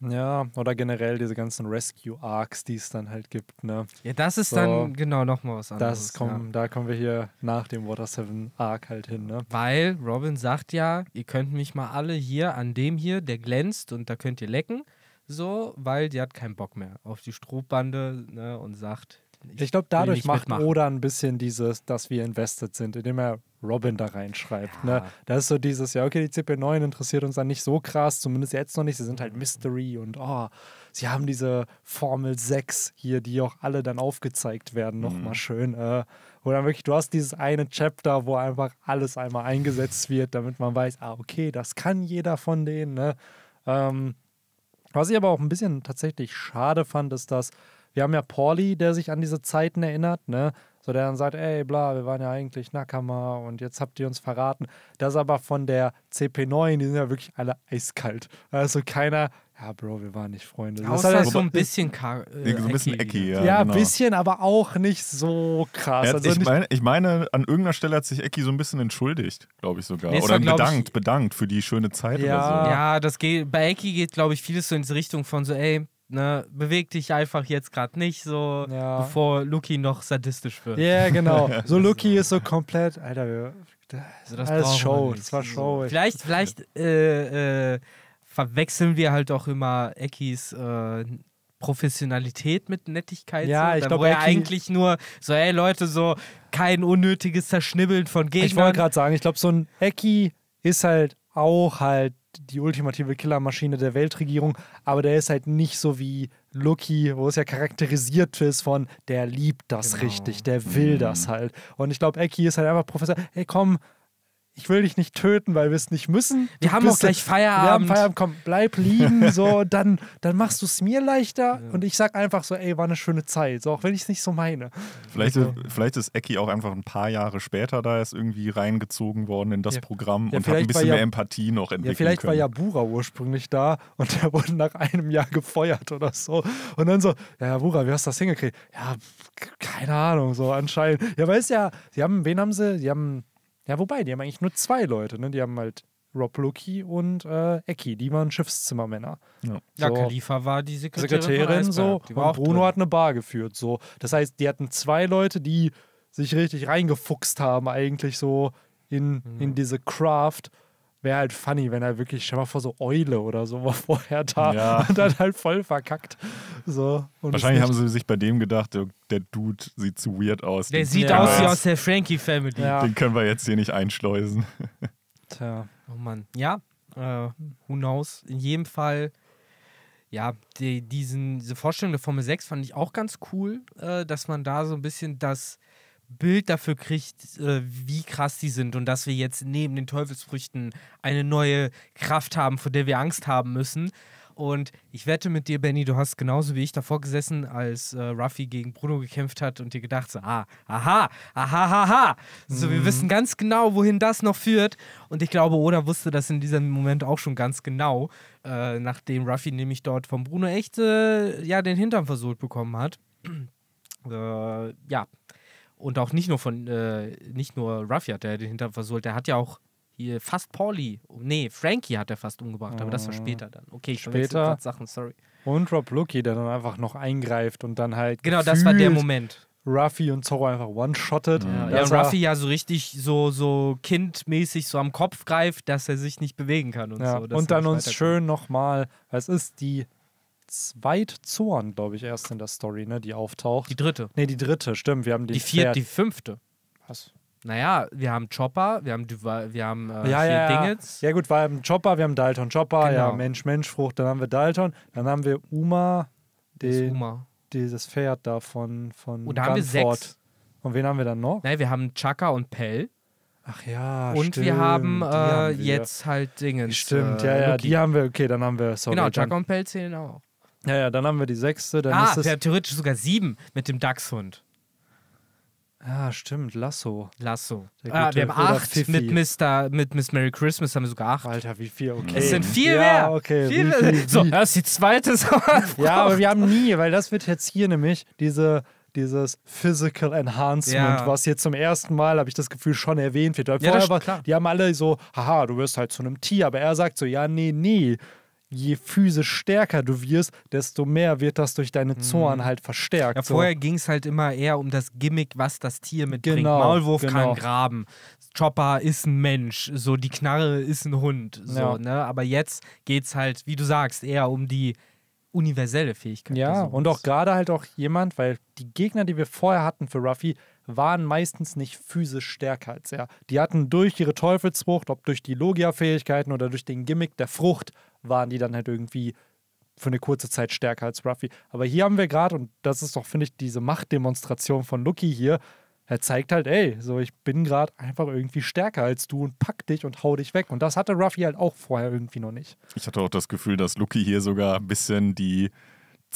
Ja, oder generell diese ganzen Rescue-Arcs, die es dann halt gibt, ne? Ja, das ist So. dann genau nochmal was anderes. Das kommen, Da kommen wir hier nach dem Water 7 Arc halt hin, ne? Weil Robin sagt ja, ihr könnt mich mal alle hier an dem hier, der glänzt und da könnt ihr lecken. So, weil die hat keinen Bock mehr auf die Strohbande ne, und sagt, Ich glaube, will dadurch macht mitmachen. Oda ein bisschen dieses, dass wir invested sind, indem er Robin da reinschreibt. Ja. Ne? Das ist so dieses, ja, okay, die CP9 interessiert uns dann nicht so krass, zumindest jetzt noch nicht. Sie sind halt Mystery und oh, sie haben diese Formel 6 hier, die auch alle dann aufgezeigt werden, nochmal schön. Äh, dann wirklich, du hast dieses eine Chapter, wo einfach alles einmal eingesetzt wird, damit man weiß, ah, okay, das kann jeder von denen. Ne? Ähm, was ich aber auch ein bisschen tatsächlich schade fand, ist, dass wir haben ja Pauli, der sich an diese Zeiten erinnert, ne? So, der dann sagt, ey, bla, wir waren ja eigentlich Nakama und jetzt habt ihr uns verraten. Das aber von der CP9, die sind ja wirklich alle eiskalt. Also keiner, ja, Bro, wir waren nicht Freunde. Das ist Außer halt- so ein bisschen Ka äh, so ein bisschen eckig. ecky, ja. ja, ein genau. bisschen, aber auch nicht so krass. Hat, also ich, nicht, meine, ich meine, an irgendeiner Stelle hat sich Eki so ein bisschen entschuldigt, glaube ich sogar. Nee, oder war, glaub ich- bedankt, bedankt für die schöne Zeit Ja. oder so. Ja, das geht, bei Eki geht, glaube ich, vieles so in diese Richtung von so, ey, ne, beweg dich einfach jetzt gerade nicht so, Ja. bevor Luki noch sadistisch wird. Ja, genau. [LAUGHS] So Lucky ist so komplett, Alter, wir, Also das alles Show, das war Show. Vielleicht, vielleicht äh, äh, verwechseln wir halt auch immer Ekis äh, Professionalität mit Nettigkeit. Ja, so, ich da glaub, wo er Eki- eigentlich nur so, ey Leute, so kein unnötiges Zerschnibbeln von Gegnern. Ich wollte gerade sagen, ich glaube, so ein Eki ist halt auch halt die ultimative Killermaschine der Weltregierung, aber der ist halt nicht so wie Lucky, wo es ja charakterisiert ist von, der liebt das Genau. richtig, der will das halt. Und ich glaube, Eki ist halt einfach Professor, hey komm, ich will dich nicht töten, weil wir es nicht müssen. Wir Du haben auch gleich Wir haben Feierabend. Feierabend, komm, bleib liegen, [LAUGHS] so, dann, dann machst du es mir leichter und ich sag einfach so, ey, war eine schöne Zeit, so, auch wenn ich es nicht so meine. Vielleicht, Also- vielleicht ist Eki auch einfach ein paar Jahre später da erst irgendwie reingezogen worden in das Ja. Programm Ja, und hat ein war bisschen ja- mehr Empathie noch entwickeln Ja, vielleicht war können. ja Bura ursprünglich da und der wurde nach einem Jahr gefeuert oder so. Und dann so, ja, ja, Bura, wie hast du das hingekriegt? Ja, keine Ahnung, so anscheinend. Ja, weil es ja, sie haben, wen haben sie? Die haben, ja, wobei, die haben eigentlich nur zwei Leute, ne? Die haben halt Rob Lucky und äh, Eki, die waren Schiffszimmermänner. ja, so. Khalifa war die Sekretärin, Sekretärin so. Die war und Bruno drin. hat eine Bar geführt so. Das heißt, die hatten zwei Leute, die sich richtig reingefuchst haben eigentlich so in, Mhm. in diese Craft. Wäre halt funny, wenn er wirklich, stell mal vor, so Eule oder so war vorher da Ja. und dann halt voll verkackt. So, und Wahrscheinlich haben sie sich bei dem gedacht, der, Dude sieht zu weird aus. Der sieht aus wie aus der Frankie Family. Ja. Den können wir jetzt hier nicht einschleusen. [LAUGHS] Tja. Oh Mann. Ja, äh, who knows. In jedem Fall, ja, die, diesen, diese Vorstellung der Formel 6 fand ich auch ganz cool, äh, dass man da so ein bisschen das Bild dafür kriegt, äh, wie krass die sind und dass wir jetzt neben den Teufelsfrüchten eine neue Kraft haben, vor der wir Angst haben müssen. Und ich wette mit dir, Benny, du hast genauso wie ich davor gesessen, als äh, Ruffy gegen Bruno gekämpft hat und dir gedacht so, ah, aha, aha, aha. So, wir wissen ganz genau, wohin das noch führt. Und ich glaube, Oda wusste das in diesem Moment auch schon ganz genau, äh, nachdem Ruffy nämlich dort von Bruno echt äh, ja, den Hintern versohlt bekommen hat. [CLEARS THROAT] äh, ja. Und auch nicht nur von, äh, nicht nur Ruffy hat er den Hintern versohlt, der hat ja auch hier fast Pauli, nee, Frankie hat er fast umgebracht, aber das war Ah. später dann. Okay, ich Später? Sachen, sorry. Und Rob Lucky, der dann einfach noch eingreift und dann halt. Genau, das war der Moment. Ruffy und Zoro einfach one-shottet. Ja, Das und Ruffy ja so richtig so, so kindmäßig so am Kopf greift, dass er sich nicht bewegen kann und Ja, so. und dann uns schön nochmal, es ist die Zweitzorn, glaube ich, erst in der Story, ne, die auftaucht. Die dritte. nee, die dritte, stimmt. Wir haben Die vierte, die fünfte. Was? Naja, wir haben Chopper, wir haben, Duval, wir haben äh, Ja, ja, ja. Dingens. Ja gut, wir haben Chopper, wir haben Dalton Chopper, ja, Genau. Mensch, Mensch, Frucht, dann haben wir Dalton, dann haben wir Uma, den, Uma. dieses Pferd da von, von Und da haben wir sechs. Und wen haben wir dann noch? Nein, wir haben Chaka und Pell. Ach ja, und stimmt, wir haben äh, haben wir. jetzt halt Dingens. Stimmt, äh, ja, ja, die haben wir, okay, dann haben wir, sorry. Genau, Chaka und Pell zählen auch. Ja, ja, dann haben wir die sechste, dann ah, ist es, wir haben theoretisch sogar sieben mit dem Dachshund. ah, stimmt, Lasso. Lasso. Ah, wir haben acht Fifi. mit Mr. mit Miss Merry Christmas haben wir sogar acht. Alter, wie viel, okay. Es sind viel ja, mehr. okay, viel wie mehr. viel, so, das ist die zweite Sache. Ja, aber wir haben nie, weil das wird jetzt hier nämlich diese, dieses Physical Enhancement, Ja. was hier zum ersten Mal, habe ich das Gefühl, schon erwähnt wird. Weil Ja, vorher war, klar. die haben alle so, haha, du wirst halt zu einem Tier, aber er sagt so, ja, nee, nee. Je physisch stärker du wirst, desto mehr wird das durch deine Zorn halt verstärkt. Mhm. Ja, so. vorher ging es halt immer eher um das Gimmick, was das Tier mitbringt. Genau, Maulwurf genau. kann graben. Chopper ist ein Mensch. So, die Knarre ist ein Hund. So, Ja. ne? Aber jetzt geht es halt, wie du sagst, eher um die universelle Fähigkeit. Ja, und auch gerade halt auch jemand, weil die Gegner, die wir vorher hatten für Ruffy, waren meistens nicht physisch stärker als er. Die hatten durch ihre Teufelsfrucht, ob durch die Logia-Fähigkeiten oder durch den Gimmick der Frucht, waren die dann halt irgendwie für eine kurze Zeit stärker als Ruffy. Aber hier haben wir gerade, und das ist doch, finde ich, diese Machtdemonstration von Lucky hier, er zeigt halt, ey, so ich bin gerade einfach irgendwie stärker als du und pack dich und hau dich weg. Und das hatte Ruffy halt auch vorher irgendwie noch nicht. Ich hatte auch das Gefühl, dass Lucky hier sogar ein bisschen die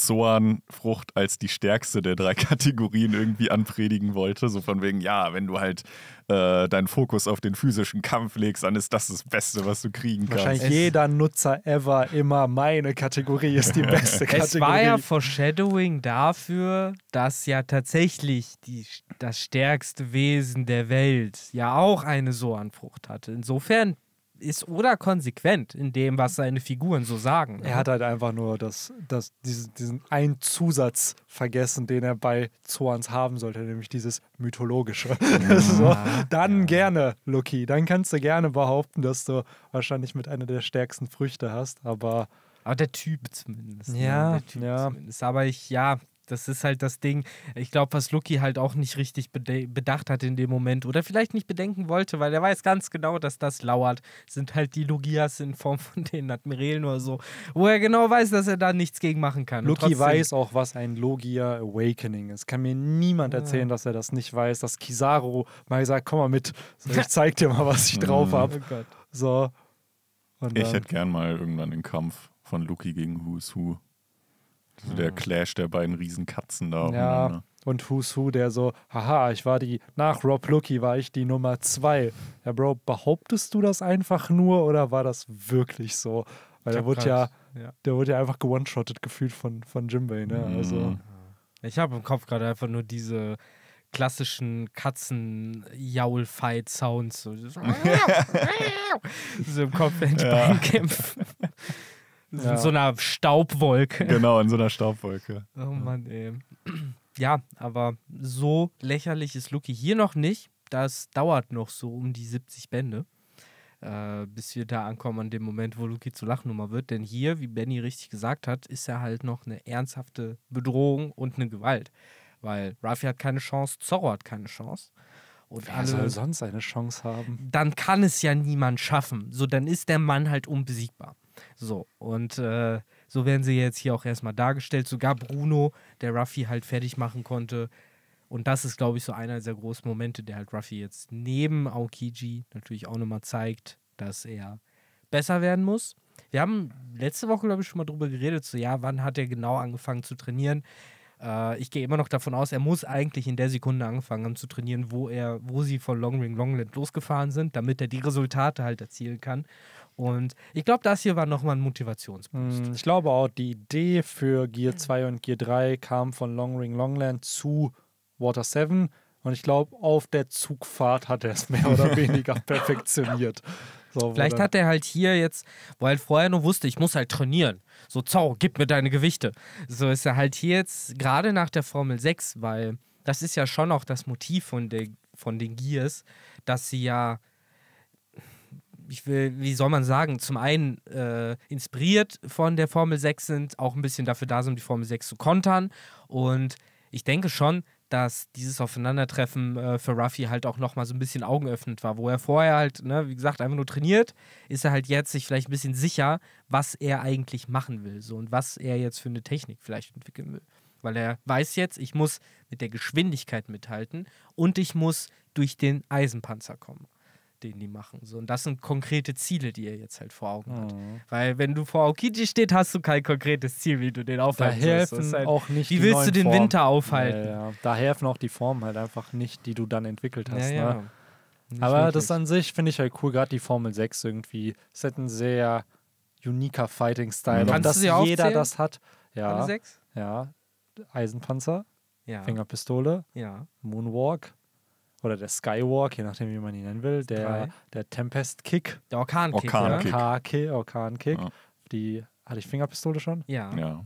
Zoan-Frucht als die stärkste der drei [LAUGHS] Kategorien irgendwie anpredigen wollte. So von wegen, ja, wenn du halt äh, deinen Fokus auf den physischen Kampf legst, dann ist das das Beste, was du kriegen kannst. Wahrscheinlich jeder Nutzer ever immer meine Kategorie ist die [LAUGHS] beste Kategorie. Es war ja Foreshadowing dafür, dass ja tatsächlich die, das stärkste Wesen der Welt ja auch eine Soanfrucht hatte. Insofern ist Oda konsequent in dem, was seine Figuren so sagen. Er hat halt einfach nur das, das, diesen, diesen einen Zusatz vergessen, den er bei Zoans haben sollte, nämlich dieses mythologische. [LAUGHS] so, dann gerne, Lucky. Dann kannst du gerne behaupten, dass du wahrscheinlich mit einer der stärksten Früchte hast, aber Aber der Typ zumindest. ne? Ja, der typ ja. Zumindest. Aber ich, ja, das ist halt das Ding. Ich glaube, was Lucky halt auch nicht richtig bedacht hat in dem Moment oder vielleicht nicht bedenken wollte, weil er weiß ganz genau, dass das lauert, sind halt die Logias in Form von den Admirälen oder so, wo er genau weiß, dass er da nichts gegen machen kann. Lucky trotzdem- weiß auch, was ein Logia Awakening ist. Kann mir niemand erzählen, dass er das nicht weiß, dass Kizaru mal gesagt, komm mal mit, so, ich zeig dir mal, was ich drauf [LAUGHS] Oh habe. Gott. So. Und Ich dann- hätte gern mal irgendwann den Kampf von Lucky gegen Who's Who. So der Clash der beiden Riesenkatzen da Ja, und Who's Who, der so, haha, ich war die, nach Rob Lucky war ich die Nummer zwei. Ja, Bro, behauptest du das einfach nur oder war das wirklich so? Weil der wurde grad- ja, ja. der wurde ja einfach gewone-shottet gefühlt von, von Jimbei, ne? Also, Mhm. Ich habe im Kopf gerade einfach nur diese klassischen Katzen-Jaul-Fight-Sounds. So, [LAUGHS] [LAUGHS] so im Kopf, [LAUGHS] wenn die Ja. beiden kämpfen. Ja. In so einer Staubwolke. Genau, in so einer Staubwolke. Oh Mann, ey. [CLEARS THROAT] Ja, aber so lächerlich ist Lucky hier noch nicht. Das dauert noch so um die 70 Bände, äh, bis wir da ankommen an dem Moment, wo Lucky zur Lachnummer wird. Denn hier, wie Benny richtig gesagt hat, ist er halt noch eine ernsthafte Bedrohung und eine Gewalt. Weil Ruffy hat keine Chance, Zorro hat keine Chance. Und wer soll alle, sonst eine Chance haben? dann kann es ja niemand schaffen. So, dann ist der Mann halt unbesiegbar. So, und äh, so werden sie jetzt hier auch erstmal dargestellt. Sogar Bruno, der Ruffy halt fertig machen konnte. Und das ist, glaube ich, so einer dieser großen Momente, der halt Ruffy jetzt neben Aokiji natürlich auch nochmal zeigt, dass er besser werden muss. Wir haben letzte Woche, glaube ich, schon mal drüber geredet, so ja, wann hat er genau angefangen zu trainieren. Äh, ich gehe immer noch davon aus, er muss eigentlich in der Sekunde angefangen haben zu trainieren, wo er, wo sie von Longring Longland losgefahren sind, damit er die Resultate halt erzielen kann. Und ich glaube, das hier war nochmal ein Motivationsboost. Hm, Ich glaube auch, die Idee für Gear 2 und Gear 3 kam von Long Ring Longland zu Water 7 und ich glaube, auf der Zugfahrt hat er es mehr oder [LAUGHS] weniger perfektioniert. So, Vielleicht hat er halt hier jetzt, wo er halt vorher nur wusste, ich muss halt trainieren. So, Zau, gib mir deine Gewichte. So ist er halt hier jetzt, gerade nach der Formel 6, weil das ist ja schon auch das Motiv von, der, von den Gears, dass sie ja, ich will, wie soll man sagen, zum einen äh, inspiriert von der Formel 6 sind, auch ein bisschen dafür da sind, um die Formel 6 zu kontern. Und ich denke schon, dass dieses Aufeinandertreffen äh, für Ruffy halt auch nochmal so ein bisschen augenöffnend war, wo er vorher halt, ne, wie gesagt, einfach nur trainiert, ist er halt jetzt sich vielleicht ein bisschen sicher, was er eigentlich machen will so und was er jetzt für eine Technik vielleicht entwickeln will. Weil er weiß jetzt, ich muss mit der Geschwindigkeit mithalten und ich muss durch den Eisenpanzer kommen, den die machen. So, und das sind konkrete Ziele, die er jetzt halt vor Augen hat. Mhm. Weil wenn du vor Aokiji steht, hast du kein konkretes Ziel, wie du den Da aufhalten. Das helfen ist halt, auch nicht wie die willst neuen du den Formen. Winter aufhalten? Ja, ja. Da helfen auch die Formen halt einfach nicht, die du dann entwickelt hast. Ja. Ne? Aber wirklich. das an sich finde ich halt cool, gerade die Formel 6 irgendwie. Es hat ein sehr uniker Fighting-Style. Mhm. Und dass jeder aufzählen? das hat. Alle Ja, sechs? ja. Eisenpanzer, Ja. Fingerpistole, ja. Moonwalk oder der Skywalk, je nachdem, wie man ihn nennen will. Der, Drei. der Tempest-Kick, Der Orkankick. Orkankick. Ja. Orkan-Kick, Orkan-Kick. Ja. Die, hatte ich Fingerpistole schon? ja. Ja.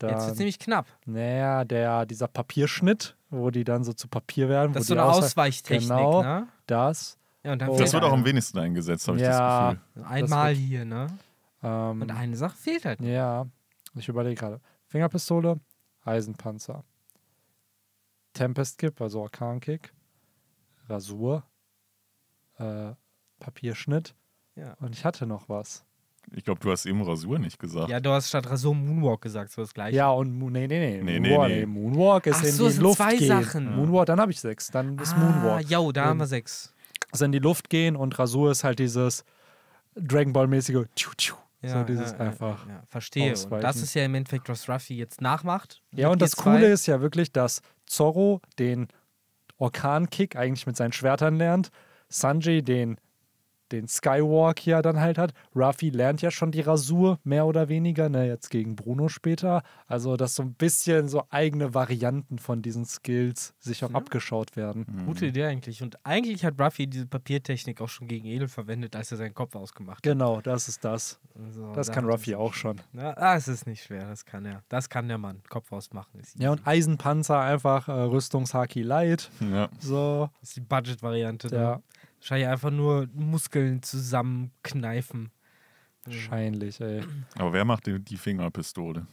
Dann, Jetzt wird es nämlich knapp. naja, der, dieser Papierschnitt, wo die dann so zu Papier werden. Das ist so eine Ausweichtechnik, Genau. ne? Das. Ja, und dann Oh. Das wird auch am wenigsten eingesetzt, habe ich Ja. das Gefühl. Einmal wird- hier, ne? Ähm, Und eine Sache fehlt halt. noch. Ja, ich überlege gerade. Fingerpistole, Eisenpanzer, Tempest-Kick, also Orkan-Kick, Rasur, äh, Papierschnitt Ja. und ich hatte noch was. Ich glaube, du hast eben Rasur nicht gesagt. ja, du hast statt Rasur Moonwalk gesagt, so das gleiche. Ja, und nee, nee, nee. Nee, nee, Moonwalk, nee. Moonwalk ist Ach in so, die es sind Luft zwei gehen. Sachen. Moonwalk, dann habe ich sechs. Dann ist ah, Moonwalk. Jo, da haben wir sechs. Also in die Luft gehen und Rasur ist halt dieses Dragon Ball-mäßige Tschu, tschu, so dieses einfach. Ja, verstehe. Und das ist ja im Endeffekt, was Ruffy jetzt nachmacht. Ja, und das G2. Coole ist ja wirklich, dass Zorro den Orkan-Kick eigentlich mit seinen Schwertern lernt, Sanji den, den Skywalk ja dann halt hat, Ruffy lernt ja schon die Rasur, mehr oder weniger, ne, jetzt gegen Bruno später. Also, dass so ein bisschen so eigene Varianten von diesen Skills sich auch abgeschaut werden. Gute Idee eigentlich. Und eigentlich hat Ruffy diese Papiertechnik auch schon gegen Edel verwendet, als er seinen Kopf ausgemacht hat. Genau, das ist das. Also, Das da kann Ruffy auch schon. Ja, ah, es ist nicht schwer, das kann er. Das kann der Mann. Kopf ausmachen ist Ja, easy. und Eisenpanzer einfach äh, Rüstungshaki Light. Ja. So, Das ist die Budget-Variante. ja, Ne? Wahrscheinlich einfach nur Muskeln zusammenkneifen. wahrscheinlich, ey. Aber wer macht die, die Fingerpistole?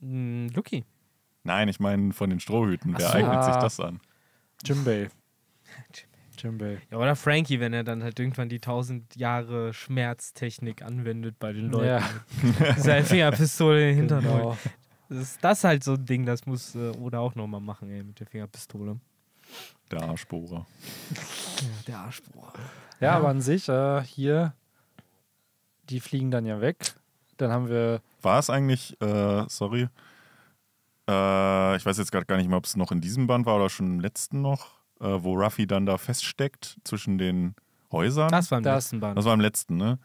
Mm, Lucky. Nein, ich meine von den Strohhüten. Wer so. eignet sich Ah. das an? Jimbei. [LAUGHS] Jimbei. Ja, oder Frankie, wenn er dann halt irgendwann die 1000 Jahre Schmerztechnik anwendet bei den Leuten. Ja, [LAUGHS] Seine Fingerpistole in den Hintern. genau. Das ist das halt so ein Ding, das muss äh, Oda auch nochmal machen, ey, mit der Fingerpistole. Der Arschbohrer. Der Arschbruch. Ja, aber an sich, äh, hier, die fliegen dann ja weg. Dann haben wir, War es eigentlich, äh, sorry, äh, ich weiß jetzt gerade gar nicht mehr, ob es noch in diesem Band war oder schon im letzten noch, äh, wo Ruffy dann da feststeckt zwischen den Häusern. Das war im Das- letzten Band. Das war im letzten, ne?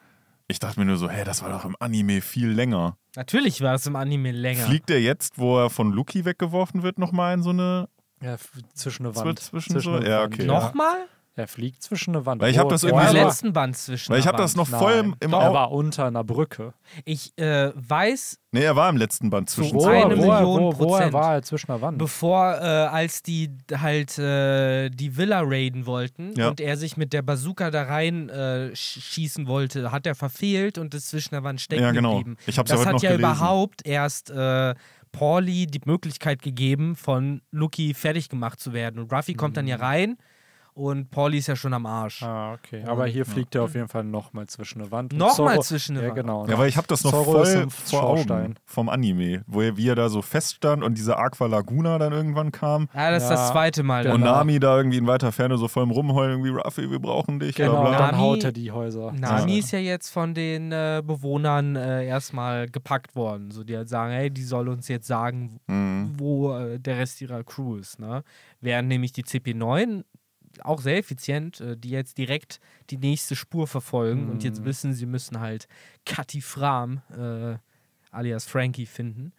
Ich dachte mir nur so, hä, das war doch im Anime viel länger. Natürlich war es im Anime länger. Fliegt er jetzt, wo er von Lucky weggeworfen wird, nochmal in so eine. Ja, zwischen eine Wand. zwischen so? eine Ja, Wand, okay. Nochmal? Er fliegt zwischen eine Wand. Weil ich hab Wo- das irgendwie er Im so- letzten Band zwischen. Weil ich der habe das Wand. noch voll im, Nein, im er Auge. war unter einer Brücke. Ich äh, weiß, Nee, er war im letzten Band zwischen Wo- Wo, eine er, wo, er, Million wo, wo er Prozent. war, er zwischen einer Wand. bevor, äh, als die halt äh, die Villa raiden wollten Ja. und er sich mit der Bazooka da rein äh, sch- schießen wollte, hat er verfehlt und ist zwischen der Wand stecken Ja, genau. geblieben. Ich hab's ja das heute hat noch ja gelesen. überhaupt erst äh, Pauli die Möglichkeit gegeben, von Lucky fertig gemacht zu werden. Und Ruffy kommt dann ja rein und Pauli ist ja schon am Arsch. ah, okay. Aber hier fliegt er auf jeden Fall nochmal zwischen eine Wand. Und Nochmal zwischen eine Ja, Wand. genau. Ja, weil ich habe das noch Zorro voll vor Augen vom Anime, wo er, wie er da so feststand und diese Aqua Laguna dann irgendwann kam Ja, das ist Ja, das zweite Mal. genau. und Nami da irgendwie in weiter Ferne so voll im Rumheulen, irgendwie Ruffy, wir brauchen dich. Genau, bla, und bla. dann Nami- haut er die Häuser. Nami Ja. ist ja jetzt von den äh, Bewohnern äh, erstmal gepackt worden. So, die halt sagen, hey, die soll uns jetzt sagen, Mhm. wo äh, der Rest ihrer Crew ist. Ne? Während nämlich die CP9 auch sehr effizient, äh, die jetzt direkt die nächste Spur verfolgen und jetzt wissen, sie müssen halt Kati Fram, äh, alias Frankie, finden.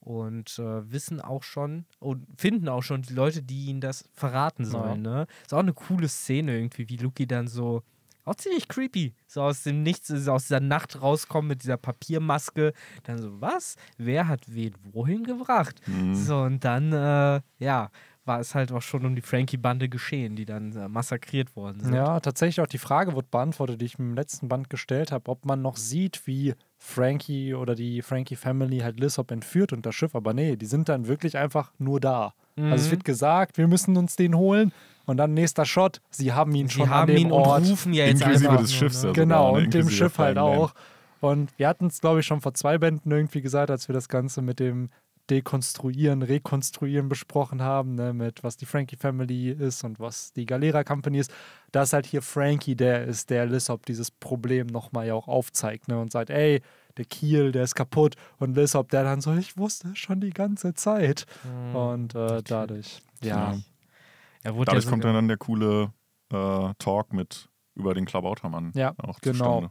Und äh, wissen auch schon und finden auch schon die Leute, die ihnen das verraten sollen. Ne? Ist auch eine coole Szene irgendwie, wie Luki dann so auch ziemlich creepy. So aus dem Nichts, so aus dieser Nacht rauskommen mit dieser Papiermaske. Dann so, was? Wer hat wen wohin gebracht? Mhm. So, und dann, äh, ja, war es halt auch schon um die Frankie-Bande geschehen, die dann äh, massakriert worden sind. Ja, tatsächlich auch die Frage wurde beantwortet, die ich im letzten Band gestellt habe, ob man noch sieht, wie Frankie oder die Frankie Family halt Lissop entführt und das Schiff, aber nee, die sind dann wirklich einfach nur da. Also es Mhm. wird gesagt, wir müssen uns den holen und dann nächster Shot, sie haben ihn Sie schon an haben dem ihn Ort. und rufen ja jetzt Inklusive einfach des Schiffs, ne? also. Genau, sogar, ne? und dem Schiff halt auch. Und wir hatten es, glaube ich, schon vor zwei Bänden irgendwie gesagt, als wir das Ganze mit dem Dekonstruieren, Rekonstruieren besprochen haben, ne, mit was die Frankie Family ist und was die Galera Company ist, dass halt hier Frankie der ist, der Lissop dieses Problem nochmal ja auch aufzeigt ne, und sagt, ey, der Kiel, der ist kaputt und Lissop, der dann so, ich wusste schon die ganze Zeit. Mhm. Und äh, dadurch, ja. Ja. Er wurde Dadurch ja kommt dann der coole äh, Talk mit über den Klabautermann Ja, auch genau. zustande.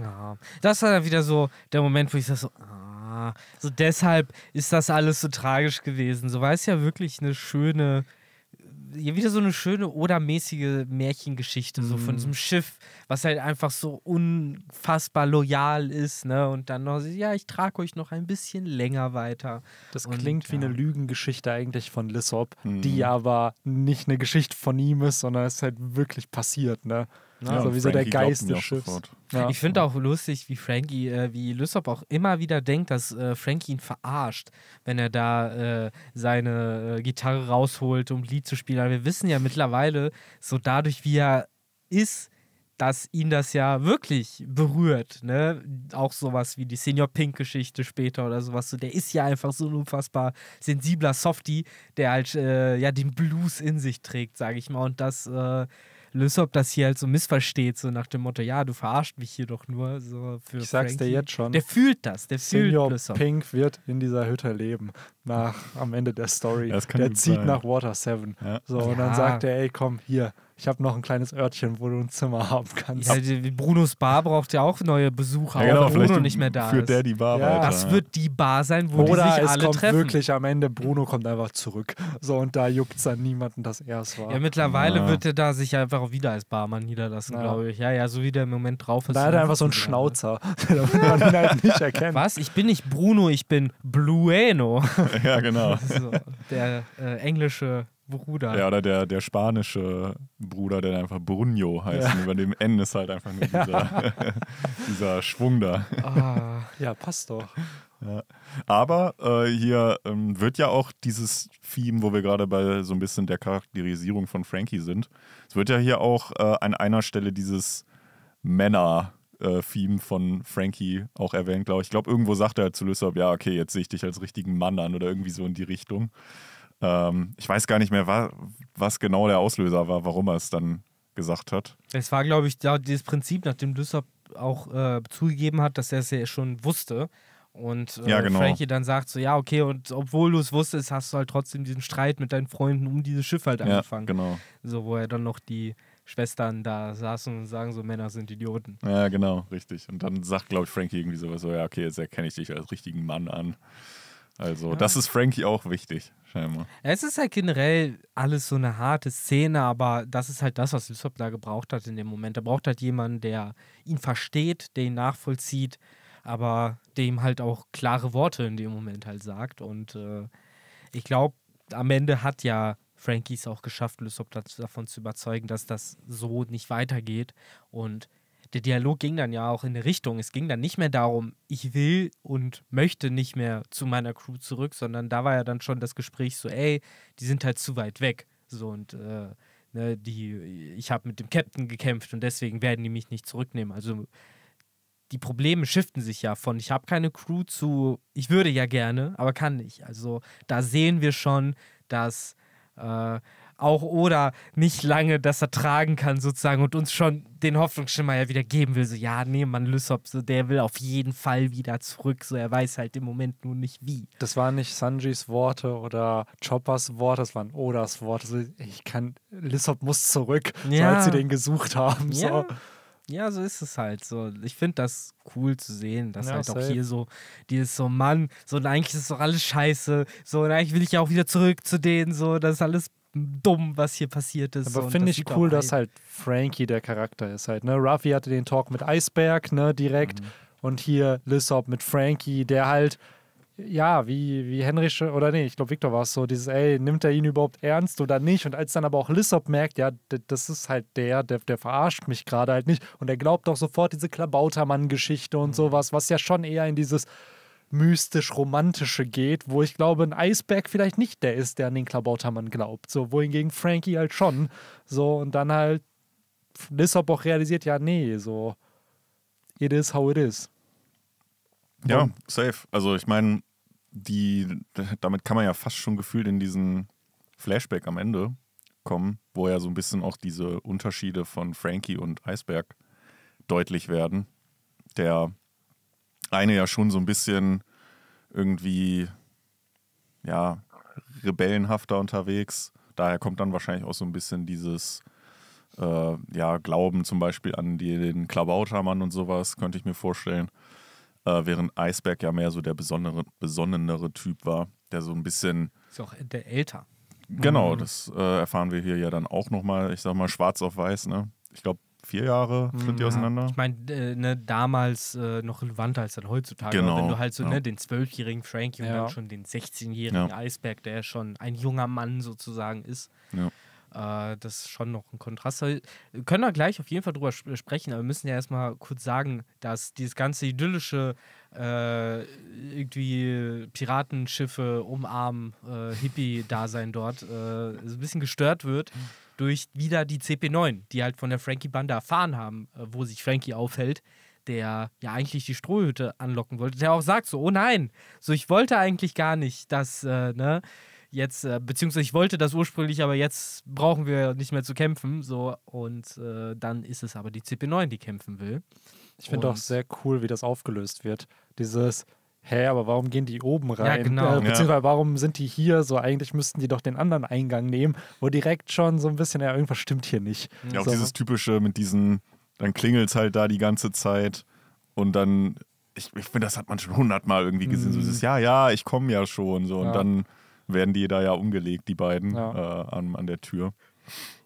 Ja, das war dann wieder so der Moment, wo ich sag so, ah, so deshalb ist das alles so tragisch gewesen. So war es ja wirklich eine schöne, ja, wieder so eine schöne oder mäßige Märchengeschichte, so von diesem Schiff, was halt einfach so unfassbar loyal ist, ne? Und dann noch, so, ja, ich trage euch noch ein bisschen länger weiter. Das Und, klingt wie ja. eine Lügengeschichte eigentlich von Lissop, Mhm. die aber nicht eine Geschichte von ihm ist, sondern es ist halt wirklich passiert, ne? Ja, so wie so der Geist des Schiffs. sofort. Ja. Ich finde auch lustig, wie Frankie, äh, wie Lysop auch immer wieder denkt, dass äh, Frankie ihn verarscht, wenn er da äh, seine äh, Gitarre rausholt, um Lied zu spielen. Aber wir wissen ja mittlerweile, so dadurch, wie er ist, dass ihn das ja wirklich berührt. Ne? Auch sowas wie die Senior Pink-Geschichte später oder sowas. So, der ist ja einfach so ein unfassbar sensibler Softie, der halt äh, ja den Blues in sich trägt, sage ich mal. Und das äh, Lysop das hier halt so missversteht, so nach dem Motto, ja, du verarscht mich hier doch nur. So für Ich sag's dir Frankie. jetzt schon. Der fühlt das, der fühlt Senior Lysop. Pink wird in dieser Hütte leben. Nach, am Ende der Story. Ja, das kann der zieht sein. nach Water 7. Ja. So, und Ja. dann sagt er, ey, komm, hier, ich habe noch ein kleines Örtchen, wo du ein Zimmer [LAUGHS] haben kannst. Ja, die- Brunos Bar braucht ja auch neue Besucher, Ja, genau, auch wenn Bruno vielleicht nicht mehr da führt ist. der die Bar Ja. weiter. das wird die Bar sein, wo Oder die sich es alle kommt treffen. wirklich am Ende, Bruno kommt einfach zurück. So, und da juckt es dann niemanden, dass er es war. Ja, mittlerweile Ja. wird er da sich einfach auch wieder als Barmann niederlassen, Ja. glaube ich. Ja, ja, so wie der im Moment drauf ist. da hat er einfach so einen Ja. Schnauzer, [LAUGHS] damit man ihn halt nicht erkennt. Was? Ich bin nicht Bruno, ich bin Blueno. [LAUGHS] ja, genau. so, der äh, englische Bruder. Ja, oder der, der spanische Bruder, der einfach Bruno heißt. Ja. Und über dem N ist halt einfach nur dieser, [LAUGHS] dieser Schwung da. Ah, Ja, passt doch. Aber äh, hier ähm, wird ja auch dieses Theme, wo wir gerade bei so ein bisschen der Charakterisierung von Frankie sind, es wird ja hier auch äh, an einer Stelle dieses Männer-Theme von Frankie auch erwähnt, glaube ich. Ich glaube, irgendwo sagt er zu Lysop, ja, okay, jetzt sehe ich dich als richtigen Mann an oder irgendwie so in die Richtung. Ähm, ich weiß gar nicht mehr, wa was genau der Auslöser war, warum er es dann gesagt hat. Es war, glaube ich, da, dieses Prinzip, nachdem Lysop auch äh, zugegeben hat, dass er es ja schon wusste. Und äh, Ja, genau. Frankie dann sagt so, ja, okay, und obwohl du es wusstest, hast du halt trotzdem diesen Streit mit deinen Freunden um dieses Schiff halt angefangen. Ja, genau. So, wo er dann noch die Schwestern da saßen und sagen so, Männer sind Idioten. Ja, genau, richtig. Und dann sagt, glaube ich, Frankie irgendwie sowas so, ja, okay, jetzt erkenne ich dich als richtigen Mann an. Also, Ja. das ist Frankie auch wichtig, scheinbar. Es ist halt generell alles so eine harte Szene, aber das ist halt das, was Lysop da gebraucht hat in dem Moment. Er braucht halt jemanden, der ihn versteht, der ihn nachvollzieht, aber dem halt auch klare Worte in dem Moment halt sagt. Und äh, ich glaube, am Ende hat ja Frankie es auch geschafft, Lysop davon zu überzeugen, dass das so nicht weitergeht. Und der Dialog ging dann ja auch in eine Richtung. Es ging dann nicht mehr darum, ich will und möchte nicht mehr zu meiner Crew zurück, sondern da war ja dann schon das Gespräch so, ey, die sind halt zu weit weg. So und äh, ne, die, ich habe mit dem Captain gekämpft und deswegen werden die mich nicht zurücknehmen. Also die Probleme shiften sich ja von ich habe keine Crew zu ich würde ja gerne, aber kann nicht. Also da sehen wir schon, dass äh, auch Oda nicht lange das ertragen kann sozusagen und uns schon den Hoffnungsschimmer ja wieder geben will. So, ja, nee, man, Lysop, so, der will auf jeden Fall wieder zurück. So, er weiß halt im Moment nur nicht wie. Das waren nicht Sanjis Worte oder Choppers Worte, das waren Odas Worte. So, ich kann, Lissop muss zurück, so Ja. als sie den gesucht haben. So. Ja. Ja, so ist es halt so. Ich finde das cool zu sehen, dass Ja, halt auch safe. hier so dieses so, Mann, so und eigentlich ist doch alles scheiße. So, und eigentlich will ich ja auch wieder zurück zu denen, so, das ist alles dumm, was hier passiert ist. Aber finde das ich sieht cool, dass halt Frankie der Charakter ist halt. Ne? Ruffy hatte den Talk mit Eisberg, ne, direkt. Mhm. Und hier Lissop mit Frankie, der halt, ja, wie, wie Henry schon, oder nee, ich glaube, Victor war es so, dieses, ey, nimmt er ihn überhaupt ernst oder nicht? Und als dann aber auch Lissop merkt, ja, das ist halt der, der, der verarscht mich gerade halt nicht. Und er glaubt auch sofort diese Klabautermann-Geschichte und Mhm. sowas, was ja schon eher in dieses mystisch-romantische geht, wo ich glaube, ein Eisberg vielleicht nicht der ist, der an den Klabautermann glaubt. So, wohingegen Frankie halt schon. So, und dann halt Lissop auch realisiert, ja, nee, so, it is how it is. Ja, Und- safe. Also ich meine, die, damit kann man ja fast schon gefühlt in diesen Flashback am Ende kommen, wo ja so ein bisschen auch diese Unterschiede von Frankie und Eisberg deutlich werden. Der eine ja schon so ein bisschen irgendwie, ja, rebellenhafter unterwegs. Daher kommt dann wahrscheinlich auch so ein bisschen dieses, äh, ja, Glauben zum Beispiel an die, den Klabautermann und sowas, könnte ich mir vorstellen. Äh, während Eisberg ja mehr so der besondere, besonnenere Typ war, der so ein bisschen, Ist auch der älter. genau, das äh, erfahren wir hier ja dann auch nochmal, ich sag mal, schwarz auf weiß, ne? Ich glaube, vier Jahre sind die Ja. auseinander. Ich meine, äh, ne, damals äh, noch relevanter als dann heutzutage. Genau, wenn du halt so ja. ne, den zwölfjährigen Frankie und Ja. dann schon den 16-jährigen Ja. Eisberg, der schon ein junger Mann sozusagen ist. Äh, das ist schon noch ein Kontrast. Wir können da gleich auf jeden Fall drüber sp- sprechen, aber wir müssen ja erstmal kurz sagen, dass dieses ganze idyllische äh, irgendwie Piratenschiffe umarmen, äh, Hippie-Dasein dort äh, so ein bisschen gestört wird durch wieder die CP9, die halt von der Frankie-Bande erfahren haben, äh, wo sich Frankie aufhält, der ja eigentlich die Strohhütte anlocken wollte, der auch sagt so, oh nein, so ich wollte eigentlich gar nicht, dass, äh, ne, jetzt, äh, beziehungsweise ich wollte das ursprünglich, aber jetzt brauchen wir nicht mehr zu kämpfen. So, und dann ist es aber die CP9, die kämpfen will. Ich finde auch Und- sehr cool, wie das aufgelöst wird. Dieses, hä, aber warum gehen die oben rein? genau. Äh, beziehungsweise warum sind die hier? So, eigentlich müssten die doch den anderen Eingang nehmen, wo direkt schon so ein bisschen, ja, irgendwas stimmt hier nicht. Ja, auch So. dieses typische mit diesen, dann klingelt es halt da die ganze Zeit und dann, ich, ich finde, das hat man schon hundertmal irgendwie gesehen. So Mhm. dieses, ja, ja, ich komme ja schon. So, und Ja. dann werden die da ja umgelegt, die beiden, Ja. äh, an, an der Tür.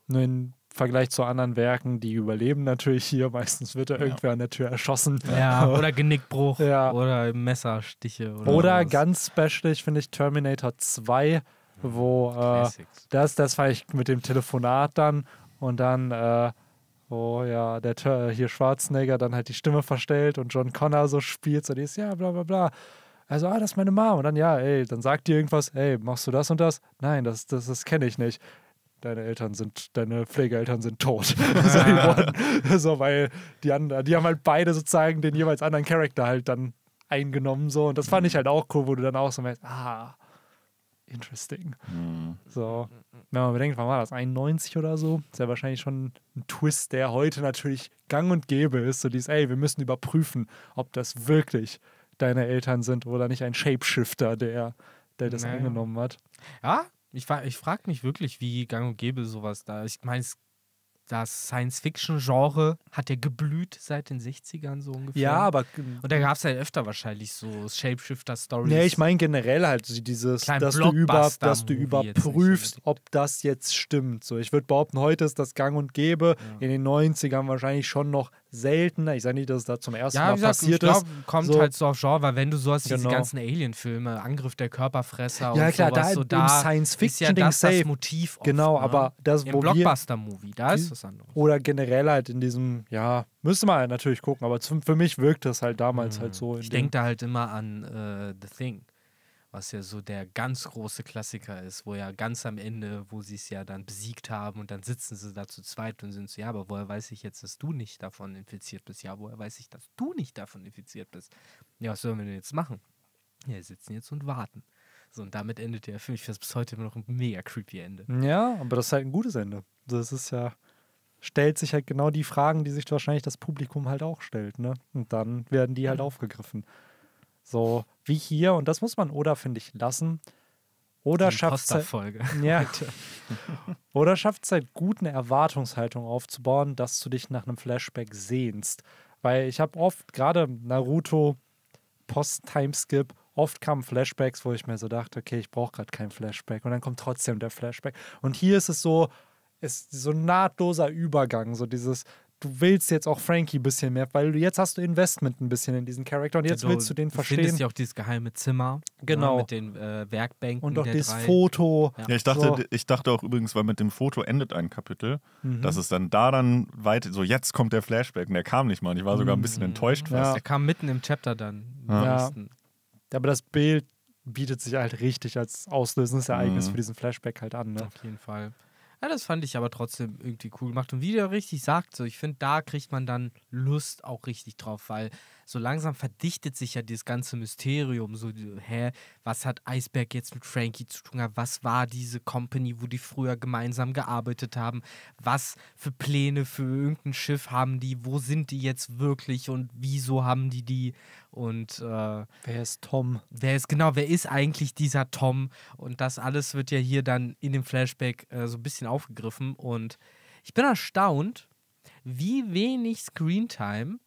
Nur im Vergleich zu anderen Werken, die überleben natürlich hier. Meistens wird da irgendwer an der Tür erschossen. Ja, [LAUGHS] oder Genickbruch Ja. oder Messerstiche. Oder, Oder ganz special, finde ich, Terminator 2, wo äh, das, das war ich mit dem Telefonat dann und dann, äh, wo ja der Ter hier Schwarzenegger dann halt die Stimme verstellt und John Connor so spielt, so dieses, ja, bla bla bla. Also, ah, das ist meine Mom. Und dann, ja, ey, dann sagt die irgendwas, ey, machst du das und das? Nein, das, das, das kenne ich nicht. Deine Eltern sind, deine Pflegeeltern sind tot. [LAUGHS] [LAUGHS] so, so, weil die anderen, die haben halt beide sozusagen den jeweils anderen Charakter halt dann eingenommen. So. Und das fand ich halt auch cool, wo du dann auch so merkst, ah, interesting. Hm. So, wenn man bedenkt, wann war das? 91 oder so? Ist ja wahrscheinlich schon ein Twist, der heute natürlich gang und gäbe ist. So dieses, ey, wir müssen überprüfen, ob das wirklich deine Eltern sind oder nicht ein Shapeshifter, der, der das Naja. angenommen hat. Ja, ich, ich frage mich wirklich, wie gang und gäbe sowas da. Ich meine, das Science-Fiction-Genre hat ja geblüht seit den 60ern so ungefähr. Ja, aber. Und da gab es ja öfter wahrscheinlich so Shapeshifter-Stories. Nee, ich meine generell halt dieses, dass du, über, dass du überprüfst, ob das jetzt stimmt. So, ich würde behaupten, heute ist das gang und gäbe. Ja. In den 90ern wahrscheinlich schon noch seltener. Ich sage nicht, dass es da zum ersten Ja, Mal gesagt, ich passiert glaub, ist. kommt So. halt so auf Genre, weil wenn du so hast, diese Genau. ganzen Alien-Filme, Angriff der Körperfresser Ja, und klar, sowas, da so da ist ja das das Motiv oft, Genau, ne? aber das, Im wo Blockbuster-Movie, da ist was anderes. oder generell halt in diesem, ja, müsste man halt natürlich gucken, aber für mich wirkt das halt damals Mhm. halt so. in Ich denke da halt immer an äh, The Thing, was ja so der ganz große Klassiker ist, wo ja ganz am Ende, wo sie es ja dann besiegt haben und dann sitzen sie da zu zweit und sind so, ja, aber woher weiß ich jetzt, dass du nicht davon infiziert bist? Ja, woher weiß ich, dass du nicht davon infiziert bist? Ja, was sollen wir denn jetzt machen? Ja, wir sitzen jetzt und warten. So, und damit endet der Film. Ich finde das bis heute immer noch ein mega creepy Ende. Ja, aber das ist halt ein gutes Ende. Das ist ja, stellt sich halt genau die Fragen, die sich wahrscheinlich das Publikum halt auch stellt, ne? Und dann werden die halt aufgegriffen. So wie hier, und das muss man oder, finde ich, lassen. Oder schafft es halt, [LAUGHS] ja, [LAUGHS] oder schafft es halt gut, eine Erwartungshaltung aufzubauen, dass du dich nach einem Flashback sehnst. Weil ich habe oft, gerade Naruto, Post-Timeskip, oft kamen Flashbacks, wo ich mir so dachte, okay, ich brauche gerade keinen Flashback. Und dann kommt trotzdem der Flashback. Und hier ist es so, ist so ein nahtloser Übergang, so dieses, du willst jetzt auch Frankie ein bisschen mehr, weil du jetzt hast du Investment ein bisschen in diesen Charakter und jetzt willst du den Du findest verstehen. ja auch dieses geheime Zimmer. Genau. Ne, mit den äh, Werkbänken. Und auch das drei. Foto. Ja. Ja, ich dachte, So. ich dachte auch übrigens, weil mit dem Foto endet ein Kapitel, Mhm. dass es dann da dann weiter, so jetzt kommt der Flashback und der kam nicht mal. Und ich war sogar ein bisschen Mhm. enttäuscht Ja. fast. Der kam mitten im Chapter dann. im Ja. nächsten. Aber das Bild bietet sich halt richtig als auslösendes Ereignis Mhm. für diesen Flashback halt an. Ne? Auf jeden Fall. Ja, das fand ich aber trotzdem irgendwie cool gemacht. Und wie der richtig sagt, so, ich finde, da kriegt man dann Lust auch richtig drauf, weil so langsam verdichtet sich ja dieses ganze Mysterium. So, hä, was hat Iceberg jetzt mit Frankie zu tun? Was war diese Company, wo die früher gemeinsam gearbeitet haben? Was für Pläne für irgendein Schiff haben die? Wo sind die jetzt wirklich und wieso haben die die? Und äh, Wer ist Tom? wer ist genau, wer ist eigentlich dieser Tom? Und das alles wird ja hier dann in dem Flashback äh, so ein bisschen aufgegriffen. Und ich bin erstaunt, wie wenig Screentime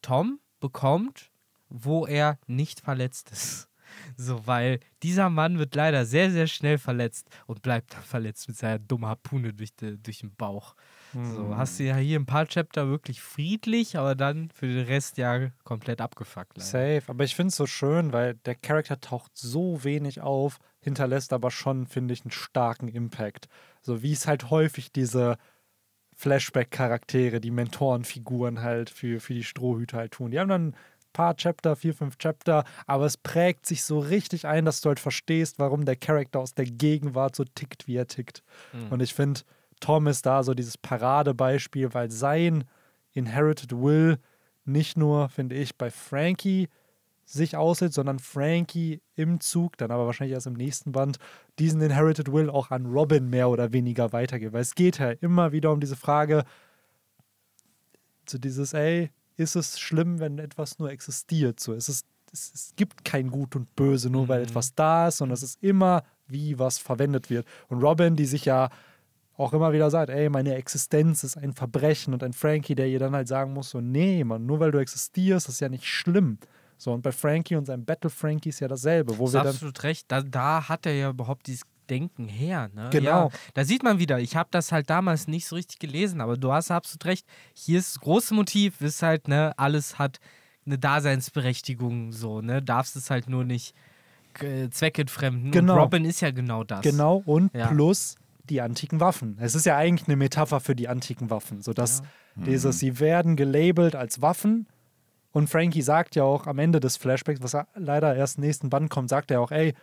Tom bekommt, wo er nicht verletzt ist. [LAUGHS] So, weil dieser Mann wird leider sehr, sehr schnell verletzt und bleibt dann verletzt mit seiner dummen Harpune durch, de, durch den Bauch. So, hast du ja hier ein paar Chapter wirklich friedlich, aber dann für den Rest ja komplett abgefuckt. Leider. Safe. Aber ich finde es so schön, weil der Charakter taucht so wenig auf, hinterlässt aber schon, finde ich, einen starken Impact. So wie es halt häufig diese Flashback-Charaktere, die Mentorenfiguren halt für, für die Strohhüte halt tun. Die haben dann ein paar Chapter, vier, fünf Chapter, aber es prägt sich so richtig ein, dass du halt verstehst, warum der Charakter aus der Gegenwart so tickt, wie er tickt. Mhm. Und ich finde, Tom ist da so dieses Paradebeispiel, weil sein Inherited Will nicht nur, finde ich, bei Frankie sich auslebt, sondern Frankie im Zug, dann aber wahrscheinlich erst im nächsten Band, diesen Inherited Will auch an Robin mehr oder weniger weitergibt. Weil es geht ja immer wieder um diese Frage, zu dieses, ey, ist es schlimm, wenn etwas nur existiert? So, es, ist, es, es gibt kein Gut und Böse, nur weil Mhm. etwas da ist, sondern es ist immer, wie was verwendet wird. Und Robin, die sich ja auch immer wieder sagt, ey, meine Existenz ist ein Verbrechen und ein Frankie, der ihr dann halt sagen muss, so, nee, Mann, nur weil du existierst, ist ja nicht schlimm. So, und bei Frankie und seinem Battle Frankie ist ja dasselbe, wo Du wir hast dann absolut recht. Da, da hat er ja überhaupt dieses Denken her. Ne? Genau. Ja, da sieht man wieder, ich habe das halt damals nicht so richtig gelesen, aber du hast absolut recht. Hier ist das große Motiv, ist halt, ne, alles hat eine Daseinsberechtigung, so, ne? Darfst es halt nur nicht äh, zweckentfremden. Genau. Und Robin ist ja genau das. Genau, und Ja. plus die antiken Waffen. Es ist ja eigentlich eine Metapher für die antiken Waffen, sodass dieses, sie werden gelabelt als Waffen. Und Frankie sagt ja auch am Ende des Flashbacks, was er leider erst im nächsten Band kommt, sagt er auch, ey,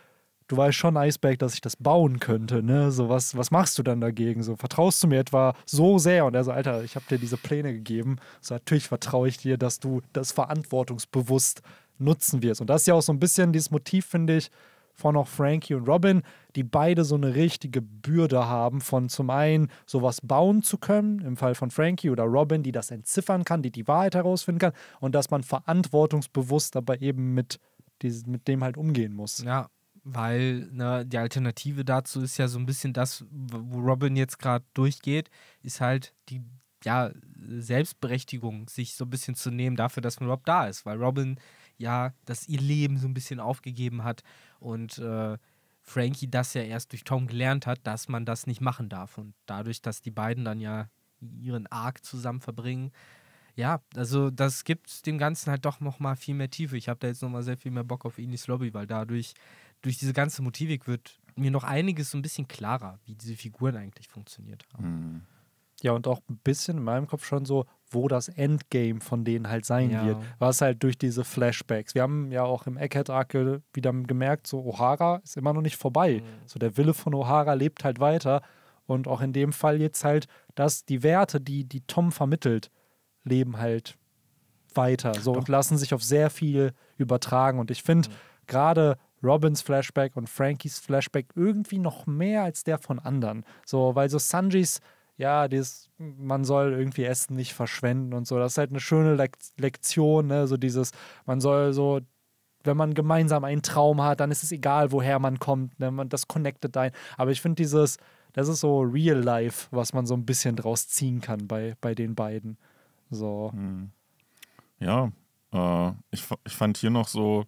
du weißt schon, Iceberg, dass ich das bauen könnte, ne? So, was, was machst du dann dagegen? So, vertraust du mir etwa so sehr? Und er so, Alter, ich habe dir diese Pläne gegeben. So, natürlich vertraue ich dir, dass du das verantwortungsbewusst nutzen wirst. Und das ist ja auch so ein bisschen dieses Motiv, finde ich, von auch Frankie und Robin, die beide so eine richtige Bürde haben, von zum einen sowas bauen zu können, im Fall von Frankie oder Robin, die das entziffern kann, die die Wahrheit herausfinden kann und dass man verantwortungsbewusst aber eben mit, dies- mit dem halt umgehen muss. Ja, weil ne, die Alternative dazu ist ja so ein bisschen das, wo Robin jetzt gerade durchgeht, ist halt die ja, Selbstberechtigung, sich so ein bisschen zu nehmen dafür, dass man überhaupt da ist. Weil Robin ja das ihr Leben so ein bisschen aufgegeben hat und äh, Frankie das ja erst durch Tom gelernt hat, dass man das nicht machen darf. Und dadurch, dass die beiden dann ja ihren Arc zusammen verbringen, ja, also das gibt dem Ganzen halt doch nochmal viel mehr Tiefe. Ich habe da jetzt nochmal sehr viel mehr Bock auf Inis Lobby, weil dadurch, durch diese ganze Motivik wird mir noch einiges so ein bisschen klarer, wie diese Figuren eigentlich funktioniert haben. Hm. Ja, und auch ein bisschen in meinem Kopf schon so, wo das Endgame von denen halt sein Ja. wird. Was halt durch diese Flashbacks. Wir haben ja auch im Egghead-Arc wieder gemerkt, so O'Hara ist immer noch nicht vorbei. So der Wille von O'Hara lebt halt weiter. Und auch in dem Fall jetzt halt, dass die Werte, die, die Tom vermittelt, leben halt weiter. So und lassen sich auf sehr viel übertragen. Und ich finde gerade Robins Flashback und Frankies Flashback irgendwie noch mehr als der von anderen. So, weil so Sanjis, ja, dieses, man soll irgendwie Essen nicht verschwenden und so, das ist halt eine schöne Lek Lektion, ne? So dieses, man soll so, wenn man gemeinsam einen Traum hat, dann ist es egal, woher man kommt, ne? man, das connectet ein. Aber ich finde dieses, das ist so Real Life, was man so ein bisschen draus ziehen kann bei, bei den beiden. So. Hm. Ja, äh, ich, ich fand hier noch so,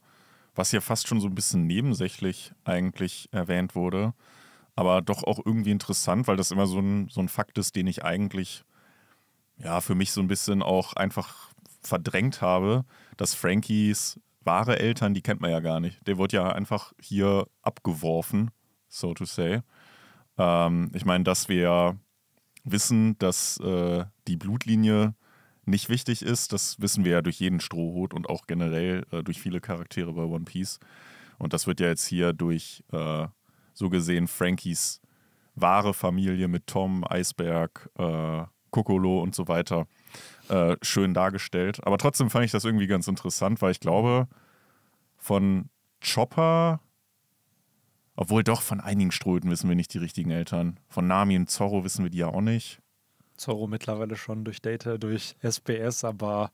was hier fast schon so ein bisschen nebensächlich eigentlich erwähnt wurde, aber doch auch irgendwie interessant, weil das immer so ein, so ein Fakt ist, den ich eigentlich ja für mich so ein bisschen auch einfach verdrängt habe, dass Frankies wahre Eltern, die kennt man ja gar nicht. Der wird ja einfach hier abgeworfen, so to say. Ähm, ich meine, dass wir wissen, dass äh, die Blutlinie nicht wichtig ist, das wissen wir ja durch jeden Strohhut und auch generell äh, durch viele Charaktere bei One Piece. Und das wird ja jetzt hier durch äh, so gesehen Frankies wahre Familie mit Tom, Eisberg, äh, Kokolo und so weiter äh, schön dargestellt. Aber trotzdem fand ich das irgendwie ganz interessant, weil ich glaube, von Chopper, obwohl doch von einigen Strohhüten wissen wir nicht die richtigen Eltern. Von Nami und Zorro wissen wir die ja auch nicht. Zorro mittlerweile schon durch Data, durch SBS, aber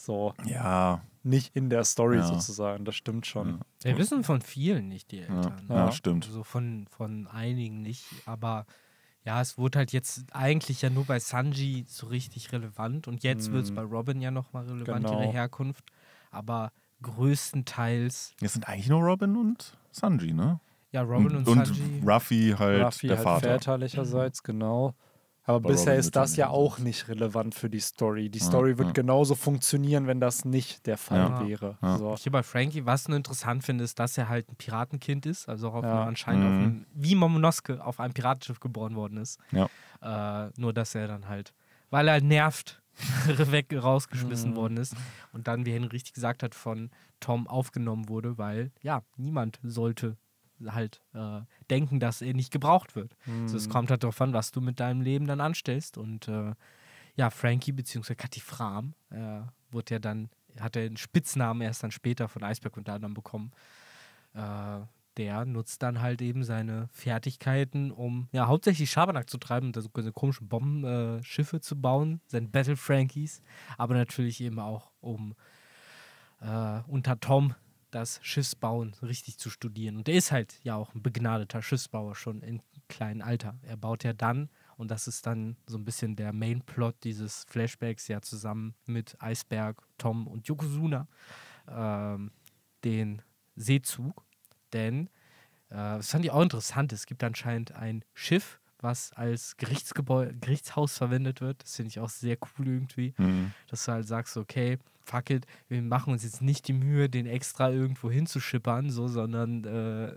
so Ja, nicht in der Story Ja. sozusagen. Das stimmt schon. Wir wissen von vielen nicht, die ja, Eltern. ja, Ja. stimmt. Also von, von einigen nicht, aber ja, es wurde halt jetzt eigentlich ja nur bei Sanji so richtig relevant und jetzt wird es bei Robin ja nochmal relevant, Genau. ihre Herkunft, aber größtenteils, Es sind eigentlich nur Robin und Sanji, ne? ja, Robin und, und Sanji. Ruffy halt Ruffy der halt Vater. väterlicherseits, genau. Aber Bei bisher Robin ist ja das ja auch nicht relevant für die Story. Die Ja, Story wird ja. genauso funktionieren, wenn das nicht der Fall Ja. wäre. Ja. So. Hier bei Frankie, was ich nur interessant finde, ist, dass er halt ein Piratenkind ist, also auch auf Ja. einem, anscheinend auf Mhm. einem, wie Momonosuke auf einem Piratenschiff geboren worden ist. Ja. Äh, nur, dass er dann halt, weil er nervt, [LAUGHS] weg rausgeschmissen Mhm. worden ist und dann, wie Henry richtig gesagt hat, von Tom aufgenommen wurde, weil ja, niemand sollte halt äh, denken, dass er nicht gebraucht wird. Also es Mhm. kommt halt darauf an, was du mit deinem Leben dann anstellst und äh, ja, Frankie bzw. Kathi Fram äh, wurde ja dann hat er den Spitznamen erst dann später von Iceberg unter anderem bekommen. Äh, der nutzt dann halt eben seine Fertigkeiten, um ja hauptsächlich Schabernack zu treiben und so komische Bombenschiffe äh, zu bauen, seine Battle Frankies, aber natürlich eben auch um äh, unter Tom das Schiffsbauen richtig zu studieren. Und er ist halt ja auch ein begnadeter Schiffsbauer schon im kleinen Alter. Er baut ja dann, und das ist dann so ein bisschen der Mainplot dieses Flashbacks, ja zusammen mit Eisberg, Tom und Yokozuna, ähm, den Seezug. Denn, äh, das fand ich auch interessant, es gibt anscheinend ein Schiff, was als Gerichtsgebäude, Gerichtshaus verwendet wird. Das finde ich auch sehr cool irgendwie, mhm. dass du halt sagst, okay, fuck it, wir machen uns jetzt nicht die Mühe, den extra irgendwo hinzuschippern, so, sondern äh,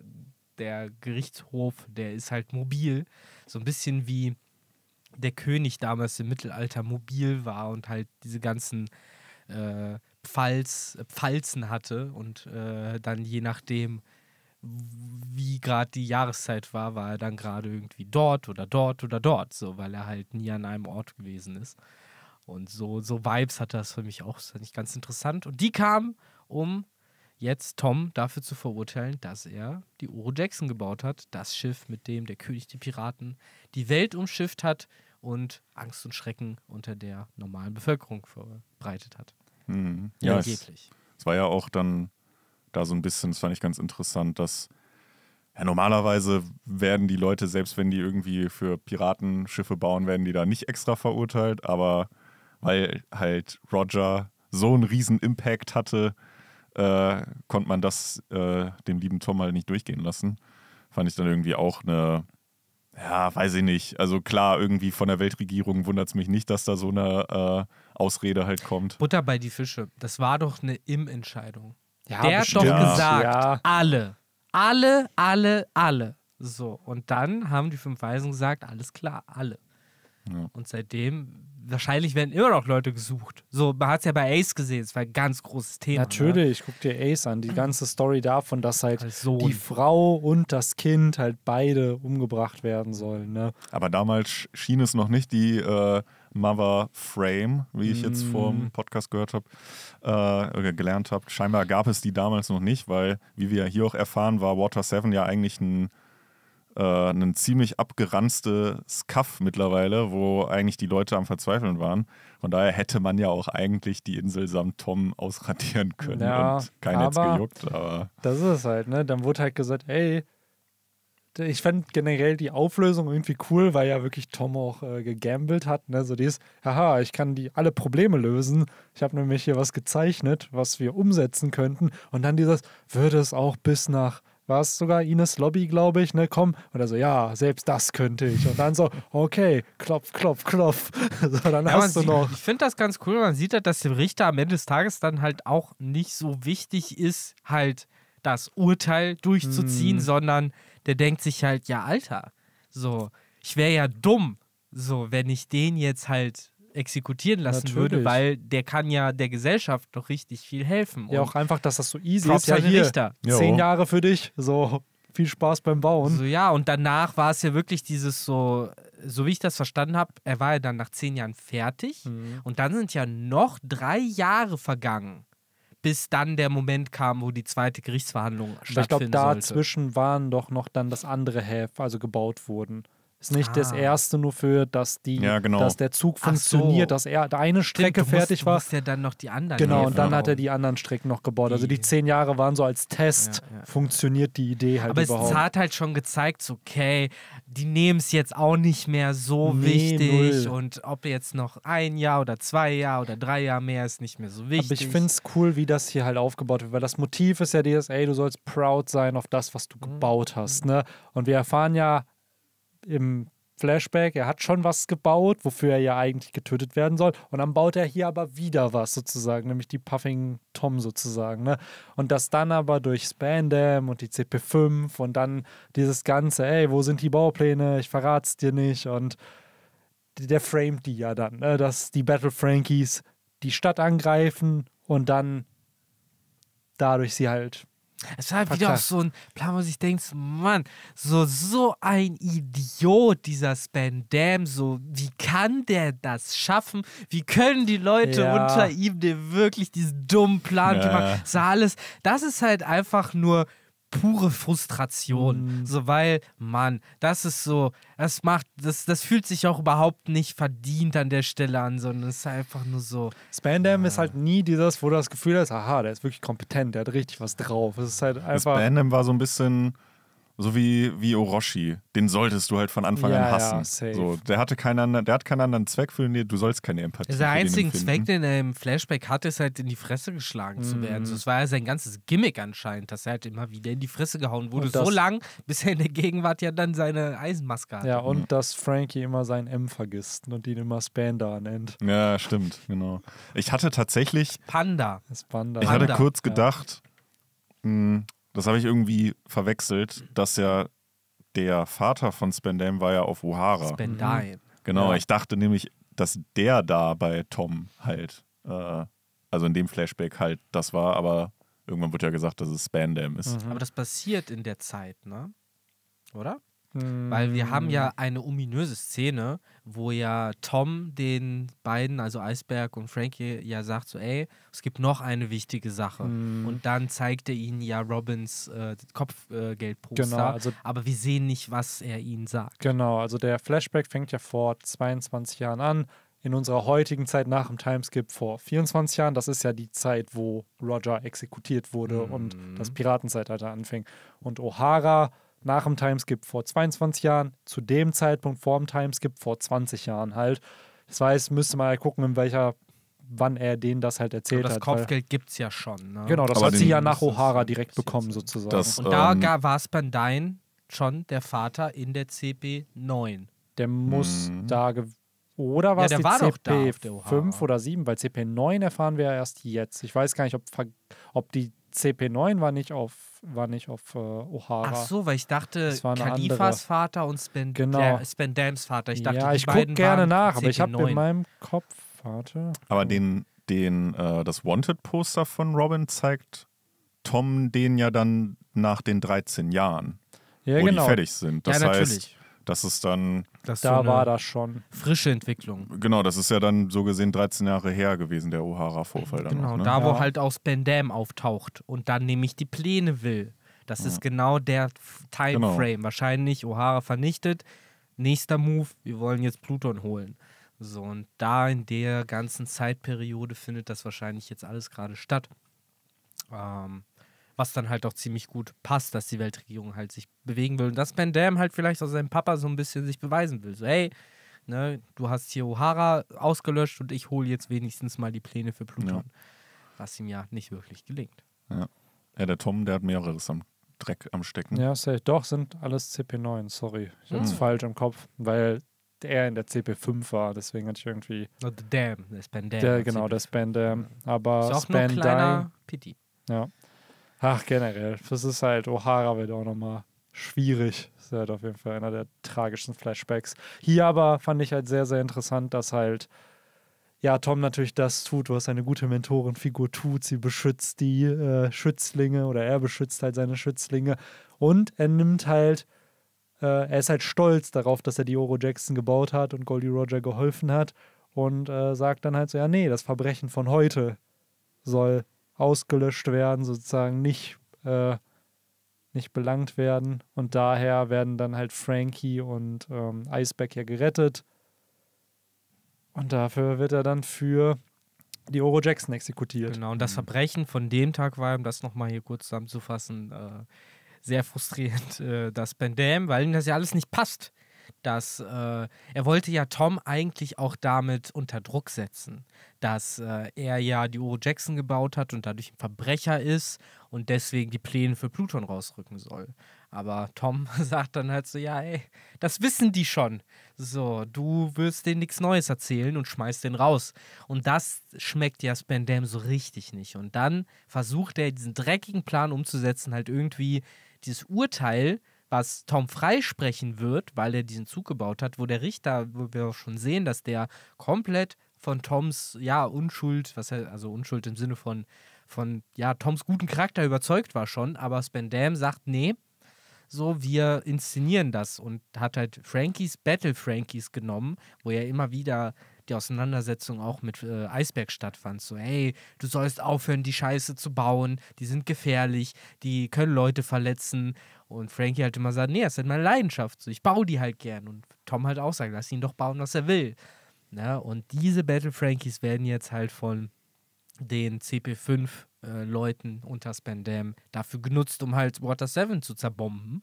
der Gerichtshof, der ist halt mobil. So ein bisschen wie der König damals im Mittelalter mobil war und halt diese ganzen äh, Pfalz, Pfalzen hatte und äh, dann je nachdem, wie gerade die Jahreszeit war, war er dann gerade irgendwie dort oder dort oder dort, so, weil er halt nie an einem Ort gewesen ist. Und so, so Vibes hatte das für mich auch, das fand ich ganz interessant. Und die kamen, um jetzt Tom dafür zu verurteilen, dass er die Oro Jackson gebaut hat, das Schiff, mit dem der König der Piraten die Welt umschifft hat und Angst und Schrecken unter der normalen Bevölkerung verbreitet hat. Mhm. Ja, es, es war ja auch dann da so ein bisschen, das fand ich ganz interessant, dass ja, normalerweise werden die Leute, selbst wenn die irgendwie für Piratenschiffe bauen, werden die da nicht extra verurteilt, aber weil halt Roger so einen riesen Impact hatte, äh, konnte man das äh, dem lieben Tom halt nicht durchgehen lassen. Fand ich dann irgendwie auch eine, ja, weiß ich nicht. Also klar, irgendwie von der Weltregierung wundert es mich nicht, dass da so eine äh, Ausrede halt kommt. Butter bei die Fische. Das war doch eine Im-Entscheidung. Ja, Der hat doch ja. gesagt, ja. alle, alle, alle, alle. So, und dann haben die fünf Weisen gesagt, alles klar, alle. Ja. Und seitdem, wahrscheinlich werden immer noch Leute gesucht. So, man hat es ja bei Ace gesehen, es war ein ganz großes Thema. Ne? Natürlich, ne? guck dir Ace an, die ganze Story davon, dass halt die Frau und das Kind halt beide umgebracht werden sollen. Ne? Aber damals schien es noch nicht die äh, Mother Frame, wie ich jetzt vor dem mm. Podcast gehört habe, äh, gelernt habe. Scheinbar gab es die damals noch nicht, weil, wie wir hier auch erfahren, war Water 7 ja eigentlich ein, äh, ein ziemlich abgeranztes Kaff mittlerweile, wo eigentlich die Leute am Verzweifeln waren. Von daher hätte man ja auch eigentlich die Insel samt Tom ausradieren können ja, und keiner hätte gejuckt. Aber das ist es halt, ne? Dann wurde halt gesagt, ey, ich fand generell die Auflösung irgendwie cool, weil ja wirklich Tom auch äh, gegambelt hat. Ne? So dieses, haha, ich kann die alle Probleme lösen. Ich habe nämlich hier was gezeichnet, was wir umsetzen könnten. Und dann dieses, würde es auch bis nach, war es sogar Ines Lobby, glaube ich, ne, komm. Oder so, ja, selbst das könnte ich. Und dann so, okay, klopf, klopf, klopf. [LAUGHS] so, dann ja, hast du sieht, noch. Ich finde das ganz cool. Man sieht halt, dass dem Richter am Ende des Tages dann halt auch nicht so wichtig ist, halt das Urteil durchzuziehen, hm. sondern der denkt sich halt, ja, Alter, so, ich wäre ja dumm, so, wenn ich den jetzt halt exekutieren lassen Natürlich. würde, weil der kann ja der Gesellschaft doch richtig viel helfen. Ja, auch einfach, dass das so easy ist. Ja, hier, Richter. zehn Jahre für dich, so viel Spaß beim Bauen. So, ja, und danach war es ja wirklich dieses so, so wie ich das verstanden habe, er war ja dann nach zehn Jahren fertig mhm. und dann sind ja noch drei Jahre vergangen bis dann der Moment kam, wo die zweite Gerichtsverhandlung stattfinden Ich glaube, dazwischen waren doch noch dann das andere Häf, also gebaut wurden. Ist nicht ah. das erste nur für, dass die, ja, genau. dass der Zug funktioniert, so. dass er eine Strecke Stimmt, fertig musst, war. Du musst ja dann noch die anderen. Genau, und dann hat er die anderen Strecken noch gebaut. Also die zehn Jahre waren so als Test, ja, ja. funktioniert die Idee halt Aber überhaupt. Aber es hat halt schon gezeigt, okay, die nehmen es jetzt auch nicht mehr so nee, wichtig null. und ob jetzt noch ein Jahr oder zwei Jahre oder drei Jahre mehr ist nicht mehr so wichtig. Aber ich finde es cool, wie das hier halt aufgebaut wird, weil das Motiv ist ja dieses, ey, du sollst proud sein auf das, was du mhm. gebaut hast. Ne? Und wir erfahren ja im Flashback, er hat schon was gebaut, wofür er ja eigentlich getötet werden soll. Und dann baut er hier aber wieder was sozusagen, nämlich die Puffing Tom sozusagen. Ne? Und das dann aber durch Spandam und die CP5 und dann dieses Ganze, ey, wo sind die Baupläne? Ich verrat's dir nicht. Und der framet die ja dann, ne? dass die Battle Frankies die Stadt angreifen und dann dadurch sie halt Es war halt wieder auch so ein Plan, wo sich denkst, Mann, so, so ein Idiot, dieser Span Dam, so, wie kann der das schaffen? Wie können die Leute Ja. unter ihm denn wirklich diesen dummen Plan Ja. machen? Das war alles, das ist halt einfach nur pure Frustration. Mhm. So, weil, Mann, das ist so, das macht, das, das fühlt sich auch überhaupt nicht verdient an der Stelle an, sondern es ist einfach nur so, Spandam ist halt nie dieses, wo du das Gefühl hast, aha, der ist wirklich kompetent, der hat richtig was drauf. Es ist halt einfach. Bandam war so ein bisschen so wie, wie Orochi. Den solltest du halt von Anfang Ja, an ja, hassen. safe. so, der, hatte keinen anderen, der hat keinen anderen Zweck für den, du sollst keine Empathie Der für den einzige. Zweck, den er im Flashback hatte, ist halt in die Fresse geschlagen zu werden. So, es war ja sein ganzes Gimmick anscheinend, dass er halt immer wieder in die Fresse gehauen wurde. Das- So lang, bis er in der Gegenwart ja dann seine Eisenmaske hatte. Ja, und dass Frankie immer sein M vergisst und ihn immer Spandar nennt. Ja, stimmt, genau. Ich hatte tatsächlich Panda. Das Panda. Ich hatte Panda. kurz Ja. gedacht, mh, das habe ich irgendwie verwechselt, dass ja der Vater von Spandam war ja auf O'Hara. Spendine. Genau, Ja. ich dachte nämlich, dass der da bei Tom halt, äh, also in dem Flashback halt das war, aber irgendwann wird ja gesagt, dass es Spandam ist. Mhm. Aber das passiert in der Zeit, ne? Oder? Mhm. Weil wir haben ja eine ominöse Szene, wo ja Tom den beiden, also Eisberg und Frankie, ja sagt so, ey, es gibt noch eine wichtige Sache. Mhm. Und dann zeigt er ihnen ja Robins äh, Kopfgeldposter. Genau, also- aber wir sehen nicht, was er ihnen sagt. Genau, also der Flashback fängt ja vor 22 Jahren an. In unserer heutigen Zeit nach dem Timeskip vor 24 Jahren. Das ist ja die Zeit, wo Roger exekutiert wurde und Mhm. das Piratenzeitalter anfing. Und O'Hara nach dem Timeskip vor 22 Jahren, zu dem Zeitpunkt vor dem Timeskip vor 20 Jahren halt. Das heißt, müsste man halt gucken, in welcher, wann er denen das halt Aber erzählt das hat. weil- Kopfgeld gibt es ja schon. Ne? Genau, das Aber hat sie ja nach das O'Hara das direkt bekommen, so. sozusagen. Das- Und da Ähm, ga- war Spandine schon der Vater in der CP 9. Der muss Mhm. da. Oder war Ja, es die war doch da CP auf der O'Hara. 5 oder 7? Weil CP 9 erfahren wir ja erst jetzt. Ich weiß gar nicht, ob, ob die CP 9 war nicht auf, war nicht auf äh, O'Hara. Ach so, weil ich dachte, andere. Vater und Spen Genau. der- Spandams Vater. Ich dachte, ja, ich gucke gerne nach, aber ich habe CP9. in meinem Kopf. Warte. Aber den, den, äh, das Wanted-Poster von Robin zeigt Tom den ja dann nach den 13 Jahren, Ja, wo genau. die fertig sind. Das ja, heißt, das ist dann, Das Da so war das schon. frische Entwicklung. genau, das ist ja dann so gesehen 13 Jahre her gewesen, der O'Hara-Vorfall Genau, noch, ne? da wo Ja. halt auch Spandam auftaucht und dann nämlich die Pläne will. Das ist genau der Timeframe. Wahrscheinlich O'Hara vernichtet. Nächster Move, wir wollen jetzt Pluton holen. So, und da in der ganzen Zeitperiode findet das wahrscheinlich jetzt alles gerade statt. Ähm, was dann halt auch ziemlich gut passt, dass die Weltregierung halt sich bewegen will. Und dass Van Damme halt vielleicht aus seinem Papa so ein bisschen sich beweisen will. So, hey, ne, du hast hier O'Hara ausgelöscht und ich hole jetzt wenigstens mal die Pläne für Pluton. Was ihm ja nicht wirklich gelingt. Ja, der Tom, der hat mehreres am Dreck am Stecken. Ja, safe. doch, sind alles CP9, sorry. Ich es Hm. falsch im Kopf, weil er in der CP5 war, deswegen hatte ich irgendwie. No, the Dam, der Span Dam. Der, genau, der Spandam. Aber Ist auch Spandine. kleiner Pity. Ja. Ach, generell. Das ist halt, O'Hara wird auch nochmal schwierig. Das ist halt auf jeden Fall einer der tragischsten Flashbacks. Hier aber fand ich halt sehr, sehr interessant, dass halt, ja, Tom natürlich das tut, was eine gute Mentorenfigur tut. Sie beschützt die äh, Schützlinge oder er beschützt halt seine Schützlinge. Und er nimmt halt, äh, er ist halt stolz darauf, dass er die Oro Jackson gebaut hat und Goldie Roger geholfen hat. Und äh, sagt dann halt so, ja, nee, das Verbrechen von heute soll ausgelöscht werden, sozusagen nicht, äh, nicht belangt werden. Und daher werden dann halt Frankie und ähm, Iceback ja gerettet. Und dafür wird er dann für die Oro Jackson exekutiert. Genau, und das Verbrechen von dem Tag war, um das nochmal hier kurz zusammenzufassen, äh, sehr frustrierend, äh, dass Ben Dam, weil ihm das ja alles nicht passt. Dass äh, er wollte ja Tom eigentlich auch damit unter Druck setzen, dass äh, er ja die Oro Jackson gebaut hat und dadurch ein Verbrecher ist und deswegen die Pläne für Pluton rausrücken soll. Aber Tom [LAUGHS] sagt dann halt so, ja, ey, das wissen die schon. So, du wirst denen nichts Neues erzählen und schmeißt den raus. Und das schmeckt ja Spandam so richtig nicht. Und dann versucht er diesen dreckigen Plan umzusetzen, halt irgendwie dieses Urteil, was Tom freisprechen wird, weil er diesen Zug gebaut hat, wo der Richter, wo wir auch schon sehen, dass der komplett von Toms, ja, Unschuld, was er, also Unschuld im Sinne von von ja, Toms guten Charakter überzeugt war schon, aber Span Dam sagt, nee, so, wir inszenieren das und hat halt Frankies Battle Frankies genommen, wo ja immer wieder die Auseinandersetzung auch mit äh, Eisberg stattfand. So, hey, du sollst aufhören, die Scheiße zu bauen, die sind gefährlich, die können Leute verletzen. Und Frankie halt immer sagt, nee, das ist halt meine Leidenschaft, so, ich baue die halt gern. Und Tom halt auch sagt, lass ihn doch bauen, was er will. Ne? Und diese Battle Frankies werden jetzt halt von den CP5-Leuten äh, unter Spandam dafür genutzt, um halt Water 7 zu zerbomben.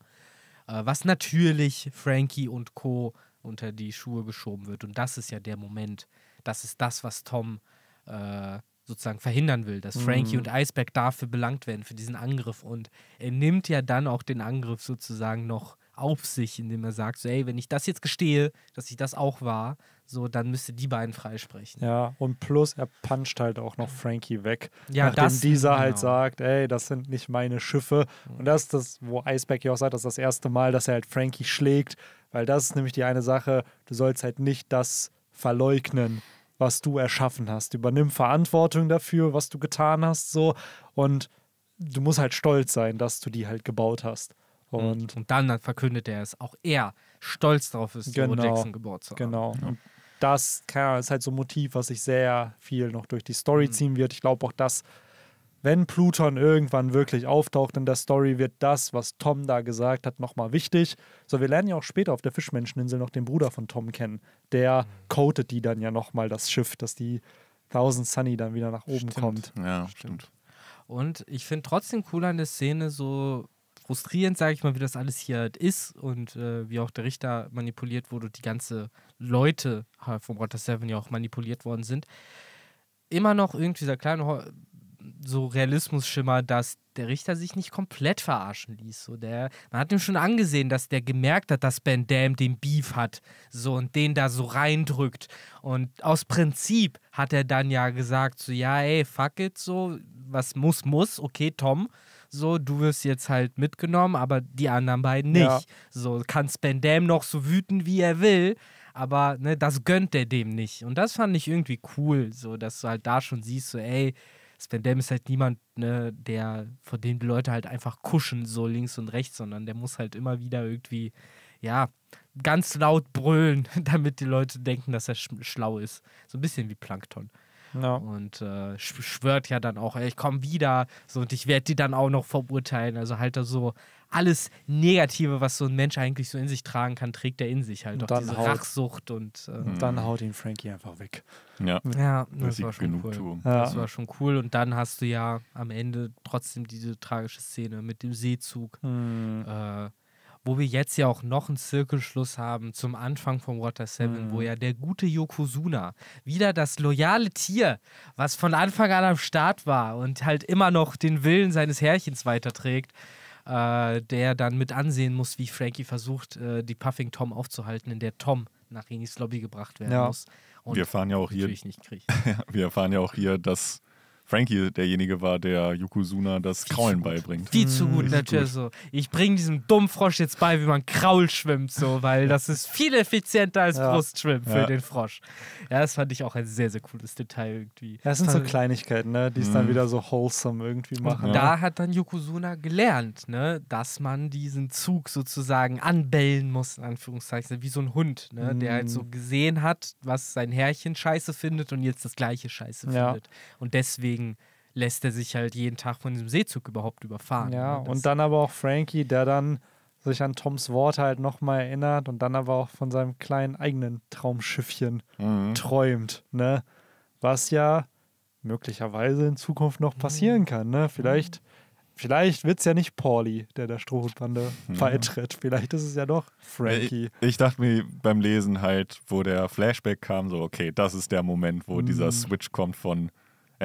Äh, was natürlich Frankie und Co. unter die Schuhe geschoben wird. Und das ist ja der Moment. Das ist das, was Tom äh, sozusagen verhindern will, dass Frankie Mhm. und Iceberg dafür belangt werden, für diesen Angriff. Und er nimmt ja dann auch den Angriff sozusagen noch auf sich, indem er sagt, so, ey, wenn ich das jetzt gestehe, dass ich das auch war, so, dann müsste die beiden freisprechen. Ja, und plus er puncht halt auch noch Frankie weg. Ja, nachdem das- dieser halt genau. sagt, ey, das sind nicht meine Schiffe. Und das ist das, wo Iceberg ja auch sagt, das ist das erste Mal, dass er halt Frankie schlägt, weil das ist nämlich die eine Sache, du sollst halt nicht das verleugnen, was du erschaffen hast. Übernimm Verantwortung dafür, was du getan hast, so. Und du musst halt stolz sein, dass du die halt gebaut hast. Und Und dann verkündet er es, auch er stolz darauf ist, Genau. Zero Jackson gebaut zu haben. Genau. Und das keine Ahnung, ist halt so ein Motiv, was sich sehr viel noch durch die Story Mhm. ziehen wird. Ich glaube auch, dass, wenn Pluton irgendwann wirklich auftaucht in der Story, wird das, was Tom da gesagt hat, nochmal wichtig. So, wir lernen ja auch später auf der Fischmenscheninsel noch den Bruder von Tom kennen. Der Mhm. coatet die dann ja nochmal das Schiff, dass die Thousand Sunny dann wieder nach oben Stimmt. kommt. Ja, stimmt. Und ich finde trotzdem cool an der Szene, so frustrierend, sage ich mal, wie das alles hier halt ist und äh, wie auch der Richter manipuliert wurde und die ganze Leute vom Water 7 ja auch manipuliert worden sind. Immer noch irgendwie dieser kleine Ho so Realismusschimmer, dass der Richter sich nicht komplett verarschen ließ. So der, man hat ihm schon angesehen, dass der gemerkt hat, dass Ben Dam den Beef hat so und den da so reindrückt. Und aus Prinzip hat er dann ja gesagt, so ja, ey, fuck it, so, was muss, muss, okay, Tom, so, du wirst jetzt halt mitgenommen, aber die anderen beiden nicht. Ja. So, kann Ben Dam noch so wüten, wie er will, aber ne, das gönnt er dem nicht. Und das fand ich irgendwie cool, so, dass du halt da schon siehst, so, ey, Sven Dam ist halt niemand, ne, der, vor dem die Leute halt einfach kuschen, so links und rechts, sondern der muss halt immer wieder irgendwie, ja, ganz laut brüllen, [LAUGHS] damit die Leute denken, dass er sch schlau ist. So ein bisschen wie Plankton. Ja. Und äh, sch- schwört ja dann auch, ich komme wieder, so und ich werde die dann auch noch verurteilen. Also halt da so alles Negative, was so ein Mensch eigentlich so in sich tragen kann, trägt er in sich halt. Und Auch dann diese haut- Rachsucht und äh, Und dann haut ihn Frankie einfach weg. Ja, ja, das war schon cool. Ja. Das war schon cool. Und dann hast du ja am Ende trotzdem diese tragische Szene mit dem Seezug, Hm. äh, wo wir jetzt ja auch noch einen Zirkelschluss haben zum Anfang von Water 7, Mhm. wo ja der gute Yokozuna, wieder das loyale Tier, was von Anfang an am Start war und halt immer noch den Willen seines Herrchens weiterträgt, äh, der dann mit ansehen muss, wie Frankie versucht, äh, die Puffing Tom aufzuhalten, in der Tom nach Renis Lobby gebracht werden Ja. muss. Und Wir erfahren ja auch hier, nicht kriegt. [LAUGHS] wir erfahren ja auch hier, dass Frankie derjenige war, der Yokozuna das Kraulen beibringt. Viel zu gut, Richtig natürlich so. Ich bringe diesem dummen Frosch jetzt bei, wie man Kraul schwimmt, so, weil das ist viel effizienter als Ja. Brustschwimmen für Ja. den Frosch. Ja, das fand ich auch ein sehr, sehr cooles Detail irgendwie. Ja, es sind so Kleinigkeiten, ne, die es dann wieder so wholesome irgendwie machen. Und da hat dann Yokozuna gelernt, ne, dass man diesen Zug sozusagen anbellen muss, in Anführungszeichen, wie so ein Hund, ne, der halt Mhm. so gesehen hat, was sein Herrchen scheiße findet und jetzt das gleiche scheiße Ja. findet. Und deswegen lässt er sich halt jeden Tag von diesem Seezug überhaupt überfahren. Ja, ne? Das- und dann aber auch Frankie, der dann sich an Toms Worte halt nochmal erinnert und dann aber auch von seinem kleinen eigenen Traumschiffchen Mhm. träumt, ne? Was ja möglicherweise in Zukunft noch passieren kann, ne? Vielleicht, vielleicht wird es ja nicht Pauli, der der Strohhutbande beitritt. Vielleicht ist es ja doch Frankie. Ich, ich dachte mir beim Lesen halt, wo der Flashback kam, so, okay, das ist der Moment, wo Mhm. dieser Switch kommt von,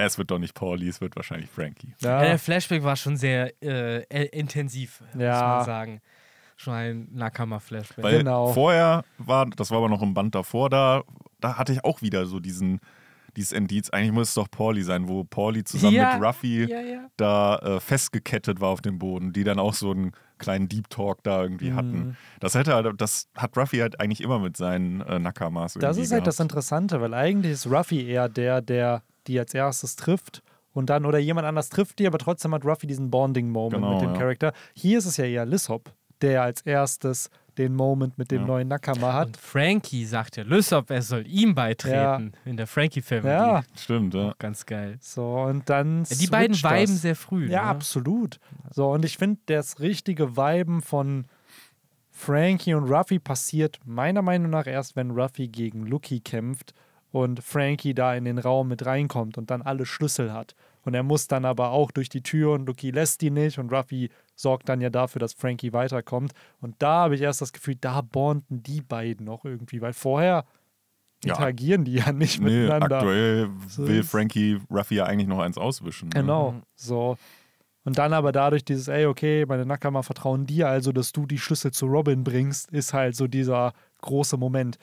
es wird doch nicht Pauli, es wird wahrscheinlich Frankie. Ja, Ja, der Flashback war schon sehr äh, intensiv, muss Ja. man sagen. Schon ein Nakama-Flashback. Weil Genau. vorher war, das war aber noch im Band davor, da, da hatte ich auch wieder so diesen, dieses Indiz, eigentlich muss es doch Pauli sein, wo Pauli zusammen Ja, mit Ruffy ja, ja. da äh, festgekettet war auf dem Boden, die dann auch so einen kleinen Deep Talk da irgendwie Mhm. hatten. Das hätte halt, das hat Ruffy halt eigentlich immer mit seinen äh, Nakamas das ist halt das gehabt. Interessante, weil eigentlich ist Ruffy eher der, der die als erstes trifft und dann, oder jemand anders trifft die, aber trotzdem hat Ruffy diesen Bonding-Moment Genau, mit dem ja. Charakter. Hier ist es ja eher Lissop, der als erstes den Moment mit dem Ja. neuen Nakama hat. Und Frankie sagt ja Lysop, er soll ihm beitreten in der Frankie-Family. Ja, Stimmt, ja. Ganz geil. so, und dann. Ja, die beiden das. sehr früh. Ja, ne? absolut. So, und ich finde, das richtige Viben von Frankie und Ruffy passiert meiner Meinung nach erst, wenn Ruffy gegen Lucky kämpft und Frankie da in den Raum mit reinkommt und dann alle Schlüssel hat. Und er muss dann aber auch durch die Tür und Lucky lässt die nicht und Ruffy sorgt dann ja dafür, dass Frankie weiterkommt. Und da habe ich erst das Gefühl, da bonden die beiden noch irgendwie, weil vorher Ja. interagieren die ja nicht Nee, miteinander. aktuell So will Frankie Ruffy ja eigentlich noch eins auswischen. Ne? Genau, Mhm. so. Und dann aber dadurch dieses, ey, okay, meine Nakama vertrauen dir, also dass du die Schlüssel zu Robin bringst, ist halt so dieser große Moment.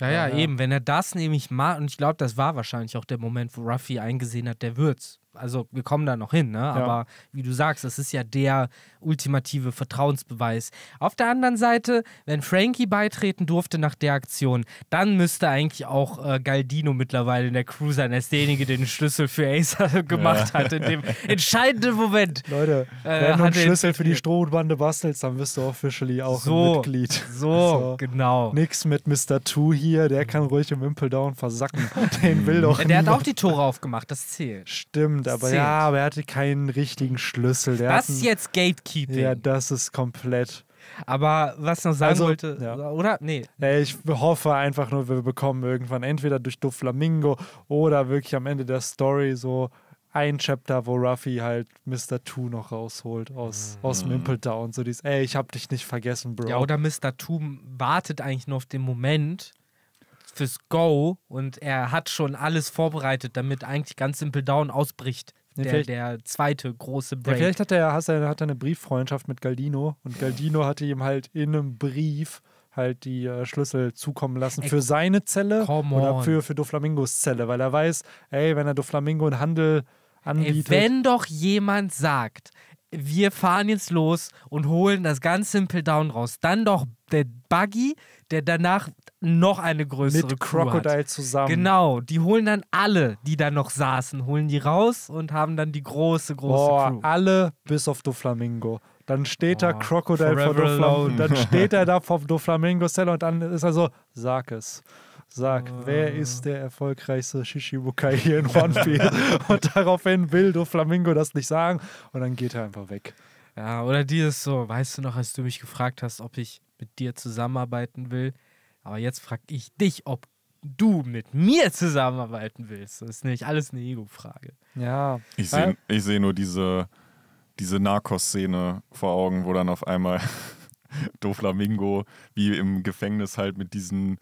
Ja, ja, Ja, ja. eben. Wenn er das nämlich macht, und ich glaube, das war wahrscheinlich auch der Moment, wo Ruffy eingesehen hat, der wird's. Also, wir kommen da noch hin, ne? Aber wie du sagst, das ist ja der ultimative Vertrauensbeweis. Auf der anderen Seite, wenn Frankie beitreten durfte nach der Aktion, dann müsste eigentlich auch äh, Galdino mittlerweile in der Crew sein, als derjenige, der den Schlüssel für Acer [LAUGHS] gemacht hat, in dem entscheidenden Moment. Leute, Äh, wenn du einen Schlüssel für die. [LAUGHS] Strohbande bastelst, dann bist du officially auch So, ein Mitglied. [LAUGHS] So, genau. Nix mit Mr. Two hier, der kann ruhig im Impel Down versacken. Den will doch Ja, der hat auch niemand. die Tore aufgemacht, das zählt. Stimmt, aber zählt. ja, aber er hatte keinen richtigen Schlüssel. Der Das ist jetzt Gatekeeping. Ja, das ist komplett. Aber was ich noch sagen Also, wollte, ja. oder? Nee. Ich hoffe einfach nur, wir bekommen irgendwann entweder durch Doflamingo oder wirklich am Ende der Story so ein Chapter, wo Ruffy halt Mr. Two noch rausholt aus, aus dem Impel Down. So dieses, ey, ich hab dich nicht vergessen, Bro. Mhm. Ja, oder Mr. Toom wartet eigentlich nur auf den Moment fürs Go und er hat schon alles vorbereitet, damit eigentlich ganz Simple Down ausbricht. Der, der zweite große Ja, Break. vielleicht hat er, hat, er, hat er eine Brieffreundschaft mit Galdino und Galdino hatte ihm halt in einem Brief halt die äh, Schlüssel zukommen lassen Ey, für seine Zelle oder für, für Doflamingos Zelle, weil er weiß, ey, wenn er Doflamingo einen Handel Ey, anbietet. wenn doch jemand sagt, wir fahren jetzt los und holen das ganz Simple Down raus, dann doch der Buggy, der danach noch eine größere mit Crew hat. Crocodile zusammen. Genau, die holen dann alle, die da noch saßen, holen die raus und haben dann die große, große Boah, Crew. alle bis auf Doflamingo. Dann steht da Boah, Crocodile vor Doflamingo. Dann [LAUGHS] steht er da vor Doflamingo Cell und dann ist er so, sag es. Sag, wer Ah. ist der erfolgreichste Shishibukai hier in One Piece? [LAUGHS] und daraufhin will Doflamingo das nicht sagen und dann geht er einfach weg. Ja, oder dieses so, weißt du noch, als du mich gefragt hast, ob ich mit dir zusammenarbeiten will, aber jetzt frag ich dich, ob du mit mir zusammenarbeiten willst. Das ist nämlich alles eine Ego-Frage. Ja. Ich sehe ich seh nur diese, diese Narcos-Szene vor Augen, wo dann auf einmal [LAUGHS] Doflamingo wie im Gefängnis halt mit diesen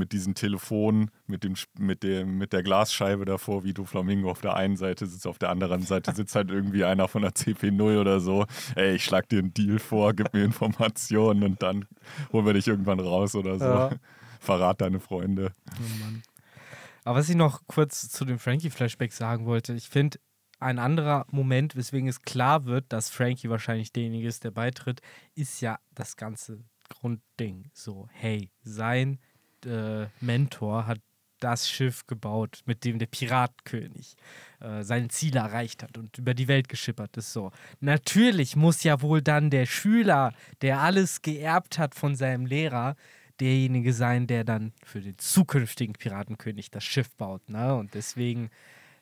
mit diesem Telefon, mit, dem, mit, dem, mit der Glasscheibe davor, wie Doflamingo auf der einen Seite sitzt, auf der anderen Seite sitzt halt irgendwie einer von der CP0 oder so. Ey, ich schlag dir einen Deal vor, gib mir Informationen und dann holen wir dich irgendwann raus oder so. Ja. [LAUGHS] Verrat deine Freunde. Aber was ich noch kurz zu dem Frankie-Flashback sagen wollte, ich finde, ein anderer Moment, weswegen es klar wird, dass Frankie wahrscheinlich derjenige ist, der beitritt, ist ja das ganze Grundding. So, hey, sein äh, Mentor hat das Schiff gebaut, mit dem der Piratenkönig äh, seine Ziele erreicht hat und über die Welt geschippert ist. So. Natürlich muss ja wohl dann der Schüler, der alles geerbt hat von seinem Lehrer, derjenige sein, der dann für den zukünftigen Piratenkönig das Schiff baut. Ne? Und deswegen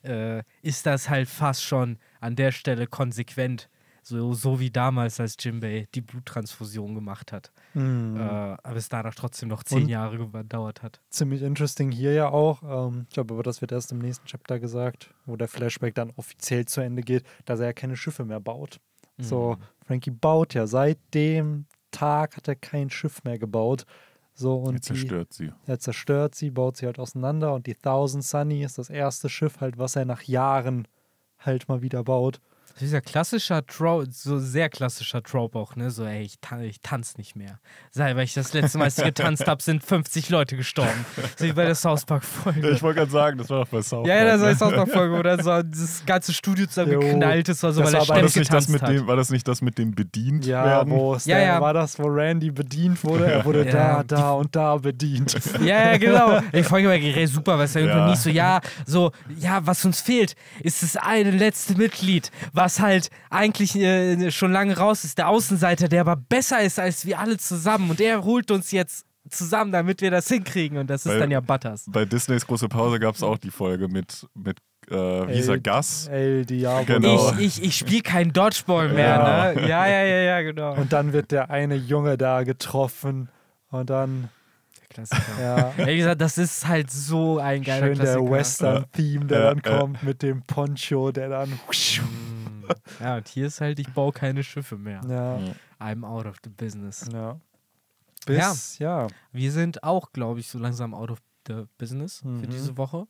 äh, ist das halt fast schon an der Stelle konsequent. So, so wie damals, als Jimbei die Bluttransfusion gemacht hat. Mhm. Äh, aber es danach trotzdem noch zehn Und- Jahre gedauert hat. Ziemlich interesting hier ja auch. Ähm, ich glaube aber, das wird erst im nächsten Chapter gesagt, wo der Flashback dann offiziell zu Ende geht, dass er ja keine Schiffe mehr baut. So, Mhm. Frankie baut ja seit dem Tag hat er kein Schiff mehr gebaut. So, und Er die, zerstört sie. er zerstört sie, baut sie halt auseinander und die Thousand Sunny ist das erste Schiff halt, was er nach Jahren halt mal wieder baut. Dieser klassischer Trope, so sehr klassischer Trope auch, ne? So, ey, ich, tan ich tanze nicht mehr. Sei, weil ich das letzte Mal, als ich getanzt habe, sind 50 Leute gestorben. So wie bei der South Park-Folge. Ich wollte gerade sagen, das war doch bei South Ja, ja, das war ne? die South Park-Folge, oder so das ganze Studio zusammengeknallt ist, war so, Das weil er war- war ständig das, nicht das getanzt mit hat. dem, war das nicht das mit dem bedient Ja, werden? wo Ja, ja. war das, wo Randy bedient wurde? Er wurde Ja, da, da und da bedient. [LAUGHS] Ja, ja, genau. Die Folge generell super, weil es ja irgendwie Ja. nicht so, ja, so, ja, was uns fehlt, ist das eine letzte Mitglied, was halt eigentlich äh, schon lange raus ist, der Außenseiter, der aber besser ist als wir alle zusammen und er holt uns jetzt zusammen, damit wir das hinkriegen und das ist Weil- dann ja Butters. Bei Disneys große Pause gab es auch die Folge mit, mit äh, wie hieß er, El- Gus. El Diablo. Genau. Ich, ich, ich spiele kein Dodgeball mehr, Ja. ne? Ja, ja, ja, ja, genau. Und dann wird der eine Junge da getroffen. Und dann, Klassiker. ja, Ja, wie gesagt, das ist halt so ein geiler schön der Klassiker. Western-Theme, der Ja, dann ja. kommt mit dem Poncho, der dann. [LAUGHS] Ja, und hier ist halt, ich baue keine Schiffe mehr. Ja, I'm out of the business. ja. Bis, ja. Wir sind auch, glaube ich, so langsam out of the business für Mhm. diese Woche.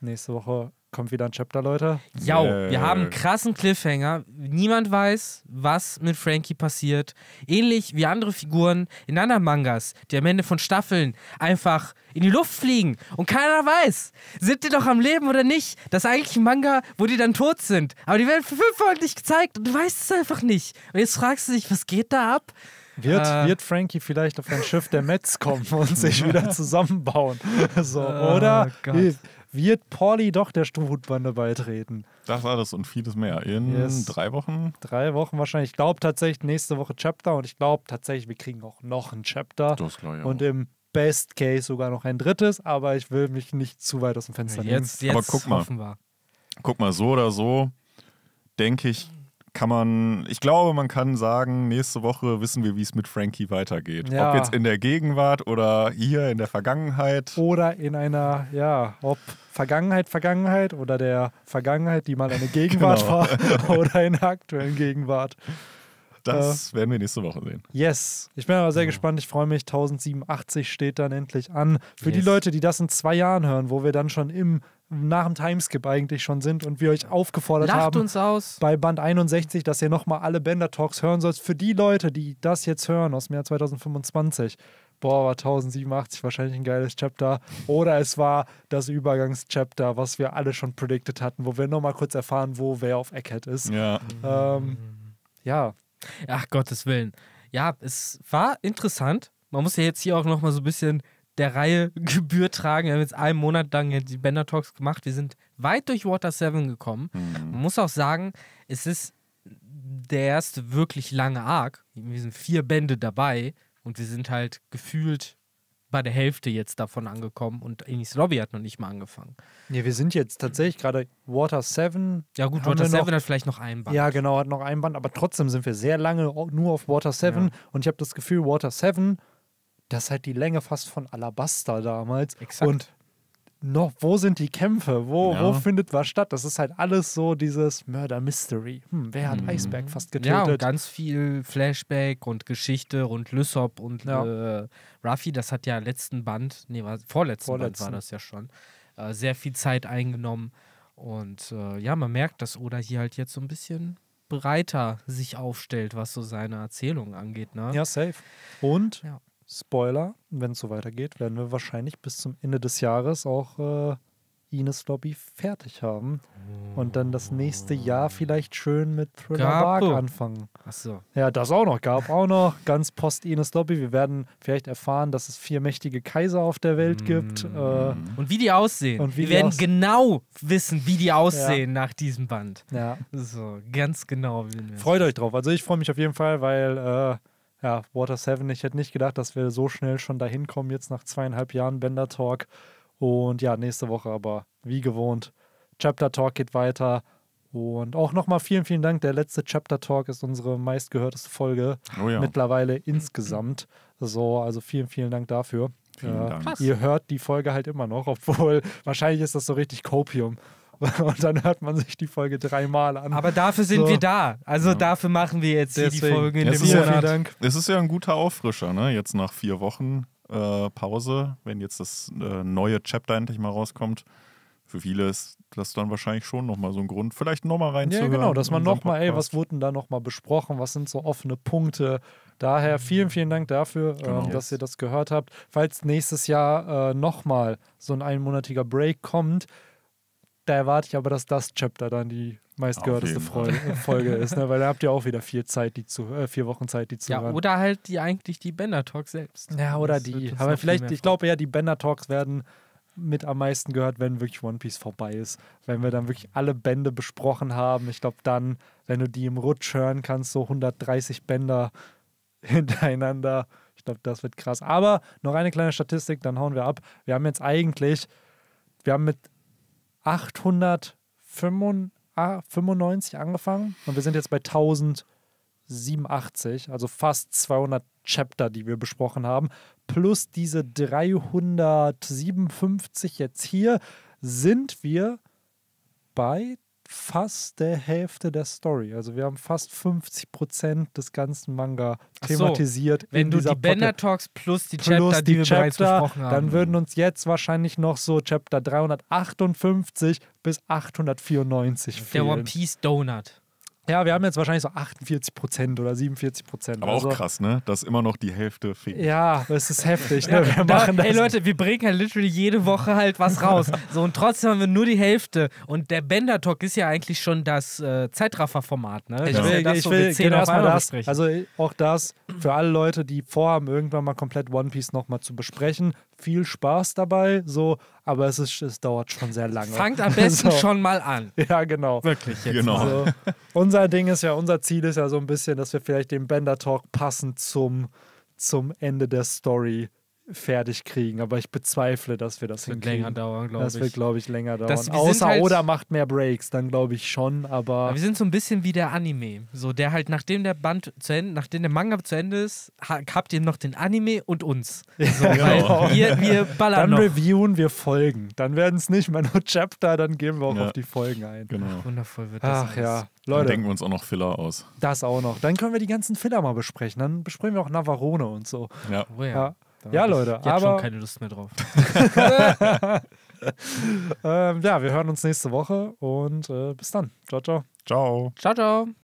Nächste Woche kommt wieder ein Chapter, Leute. Ja, Yeah. wir haben einen krassen Cliffhanger. Niemand weiß, was mit Frankie passiert. Ähnlich wie andere Figuren in anderen Mangas, die am Ende von Staffeln einfach in die Luft fliegen und keiner weiß, sind die doch am Leben oder nicht. Das ist eigentlich ein Manga, wo die dann tot sind. Aber die werden für fünf Folgen nicht gezeigt und du weißt es einfach nicht. Und jetzt fragst du dich, was geht da ab? Wird, Äh. wird Frankie vielleicht auf ein Schiff der Mets kommen und sich [LAUGHS] wieder zusammenbauen? [LAUGHS] So, Oh oder Gott. Wird- Pauli doch der Strohhutbande beitreten? Das war das und vieles mehr. In Yes. drei Wochen. Drei Wochen wahrscheinlich. Ich glaube tatsächlich nächste Woche Chapter und ich glaube tatsächlich, wir kriegen auch noch ein Chapter. Das glaube ich Und auch. im Best Case sogar noch ein drittes, aber ich will mich nicht zu weit aus dem Fenster nehmen. Jetzt, jetzt Aber guck mal. Guck mal, so oder so, denke ich, kann man, ich glaube, man kann sagen, nächste Woche wissen wir, wie es mit Frankie weitergeht. Ja. Ob jetzt in der Gegenwart oder hier in der Vergangenheit. Oder in einer, ja, ob Vergangenheit, Vergangenheit oder der Vergangenheit, die mal eine Gegenwart Genau. war, [LAUGHS] oder in der aktuellen Gegenwart. Das werden wir nächste Woche sehen. Yes. Ich bin aber sehr gespannt. Ich freue mich. 1087 steht dann endlich an. Für die Yes. Leute, die das in zwei Jahren hören, wo wir dann schon im, nach dem Timeskip eigentlich schon sind und wir euch aufgefordert Lacht haben, uns aus. bei Band 61, dass ihr nochmal alle Bender Talks hören sollt. Für die Leute, die das jetzt hören aus dem Jahr 2025, boah, war 1087 wahrscheinlich ein geiles Chapter. Oder es war das Übergangschapter, was wir alle schon predicted hatten, wo wir nochmal kurz erfahren, wo wer auf Egghead ist. Ja. Ähm, ja, Ach, Gottes Willen. Ja, es war interessant. Man muss ja jetzt hier auch nochmal so ein bisschen der Reihe [LAUGHS] Gebühr tragen. Wir haben jetzt einen Monat lang die Bender Talks gemacht. Wir sind weit durch Water 7 gekommen. Mhm. Man muss auch sagen, es ist der erste wirklich lange Arc. Wir sind vier Bände dabei und wir sind halt gefühlt bei der Hälfte jetzt davon angekommen und Enis Lobby hat noch nicht mal angefangen. Nee, wir sind jetzt tatsächlich gerade Water 7. Ja gut, Water wir noch- 7 hat vielleicht noch einen Band. Ja, genau, hat noch ein Band, aber trotzdem sind wir sehr lange nur auf Water 7 Ja. und ich habe das Gefühl, Water 7, das ist halt die Länge fast von Alabaster damals. Exakt. Und noch, wo sind die Kämpfe? Wo, Ja. wo findet was statt? Das ist halt alles so dieses Murder Mystery. Hm, wer hat Iceberg fast Mhm. Ja, und getötet? ganz viel Flashback und Geschichte und Lysop und Ja. äh, Ruffy, das hat ja letzten Band, nee, war, vorletzten, Band Vorletzten. war das ja schon, äh, sehr viel Zeit eingenommen. Und äh, ja, man merkt, dass Oda hier halt jetzt so ein bisschen breiter sich aufstellt, was so seine Erzählung angeht. Ne? ja, safe. Und Ja. Spoiler, wenn es so weitergeht, werden wir wahrscheinlich bis zum Ende des Jahres auch äh, Ines Lobby fertig haben. Und dann das nächste Jahr vielleicht schön mit Thriller Bark anfangen. Achso. Ja, das auch noch. Gab auch noch. Ganz post Ines Lobby. Wir werden vielleicht erfahren, dass es vier mächtige Kaiser auf der Welt gibt. Äh, Und wie die aussehen. Und Wir werden genau wissen, wie die aussehen nach diesem Band. ja. So, ganz genau. Freut euch drauf. Also ich freue mich auf jeden Fall, weil äh, ja, Water 7, ich hätte nicht gedacht, dass wir so schnell schon dahin kommen, jetzt nach zweieinhalb Jahren Bender Talk. Und ja, nächste Woche aber wie gewohnt. Chapter Talk geht weiter. Und auch nochmal vielen, vielen Dank. Der letzte Chapter Talk ist unsere meistgehörteste Folge Oh ja. mittlerweile insgesamt. So, also vielen, vielen Dank dafür. Vielen Äh, Dank. Krass. Ihr hört die Folge halt immer noch, obwohl [LAUGHS] wahrscheinlich ist das so richtig Copium. [LAUGHS] Und dann hört man sich die Folge dreimal an. Aber dafür sind So. wir da. Also dafür machen wir jetzt hier die Deswegen. Folge in Ja, dem es ist vielen, ja- vielen Monat. Dank. Es ist ja ein guter Auffrischer, ne? Jetzt nach vier Wochen äh, Pause, wenn jetzt das äh, neue Chapter endlich mal rauskommt. für viele ist das dann wahrscheinlich schon nochmal so ein Grund, vielleicht nochmal Ja, reinzuhören. genau, dass man nochmal, ey, was wurde denn da nochmal besprochen? Was sind so offene Punkte? Daher vielen, vielen Dank dafür, Genau. ähm, dass ihr das gehört habt. Falls nächstes Jahr äh, nochmal so ein einmonatiger Break kommt, da erwarte ich aber, dass das Chapter dann die meistgehörteste Folge, [LAUGHS] Folge ist, ne? weil da habt ihr auch wieder vier, Zeit, die zu, äh, vier Wochen Zeit, die zu Ja, hören. oder halt die eigentlich die Bender Talk selbst. Ja, oder Das die. Aber vielleicht, ich glaube eher, die Bender Talks werden mit am meisten gehört, wenn wirklich One Piece vorbei ist. Wenn wir dann wirklich alle Bände besprochen haben. Ich glaube, dann, wenn du die im Rutsch hören kannst, so 130 Bänder [LAUGHS] hintereinander. Ich glaube, das wird krass. Aber noch eine kleine Statistik, dann hauen wir ab. Wir haben jetzt eigentlich, wir haben mit 895 angefangen und wir sind jetzt bei 1087, also fast 200 Chapter, die wir besprochen haben, plus diese 357 jetzt hier, sind wir bei fast der Hälfte der Story. Also wir haben fast 50 Prozent des ganzen Manga Ach so, thematisiert. Wenn du die Bender Talks plus die plus Chapter, die, die wir bereits Chapter, besprochen haben. dann würden uns jetzt wahrscheinlich noch so Chapter 358 bis 894 der fehlen. One Piece Donut. Ja, wir haben jetzt wahrscheinlich so 48 Prozent oder 47 Prozent. Aber also, auch krass, ne? Dass immer noch die Hälfte fehlt. Ja, es ist heftig. Ne? Wir Da, machen das. ey Leute, wir bringen halt literally jede Woche halt was raus. [LAUGHS] So und trotzdem haben wir nur die Hälfte. Und der Bender Talk ist ja eigentlich schon das äh, Zeitraffer-Format, ne? Ich Das will, ja das, ich wo will genau erstmal das. besprechen. Also auch das für alle Leute, die vorhaben, irgendwann mal komplett One Piece nochmal zu besprechen. Viel Spaß dabei, so, aber es, ist, es dauert schon sehr lange. Fangt am besten [LAUGHS] So. schon mal an. [LAUGHS] Ja, genau. Wirklich jetzt. Genau. Also, unser Ding ist ja, unser Ziel ist ja so ein bisschen, dass wir vielleicht den Bender Talk passend zum, zum Ende der Story fertig kriegen. Aber ich bezweifle, dass wir das Das wird hinkriegen. länger dauern, glaube Das ich. wird, glaube ich, länger dauern. Das- Außer halt- Oda macht mehr Breaks, dann glaube ich schon, aber. Aber wir sind so ein bisschen wie der Anime. So, der halt, nachdem der Band zu Ende, nachdem der Manga zu Ende ist, ha habt ihr noch den Anime und uns. [LAUGHS] So, Genau. Wir, wir ballern Dann noch. reviewen wir Folgen. Dann werden es nicht mehr nur Chapter, dann gehen wir auch Ja. auf die Folgen ein. Genau. Wundervoll wird das. Ach ja, alles. Dann Leute, denken wir uns auch noch Filler aus. das auch noch. Dann können wir die ganzen Filler mal besprechen. Dann besprechen wir auch Navarone und so. Ja. Oh ja. Ja. Da Ja, ich Leute, Jetzt aber- schon keine Lust mehr drauf. [LAUGHS] Ähm, ja, wir hören uns nächste Woche und äh, bis dann. Ciao, ciao. Ciao. Ciao, ciao.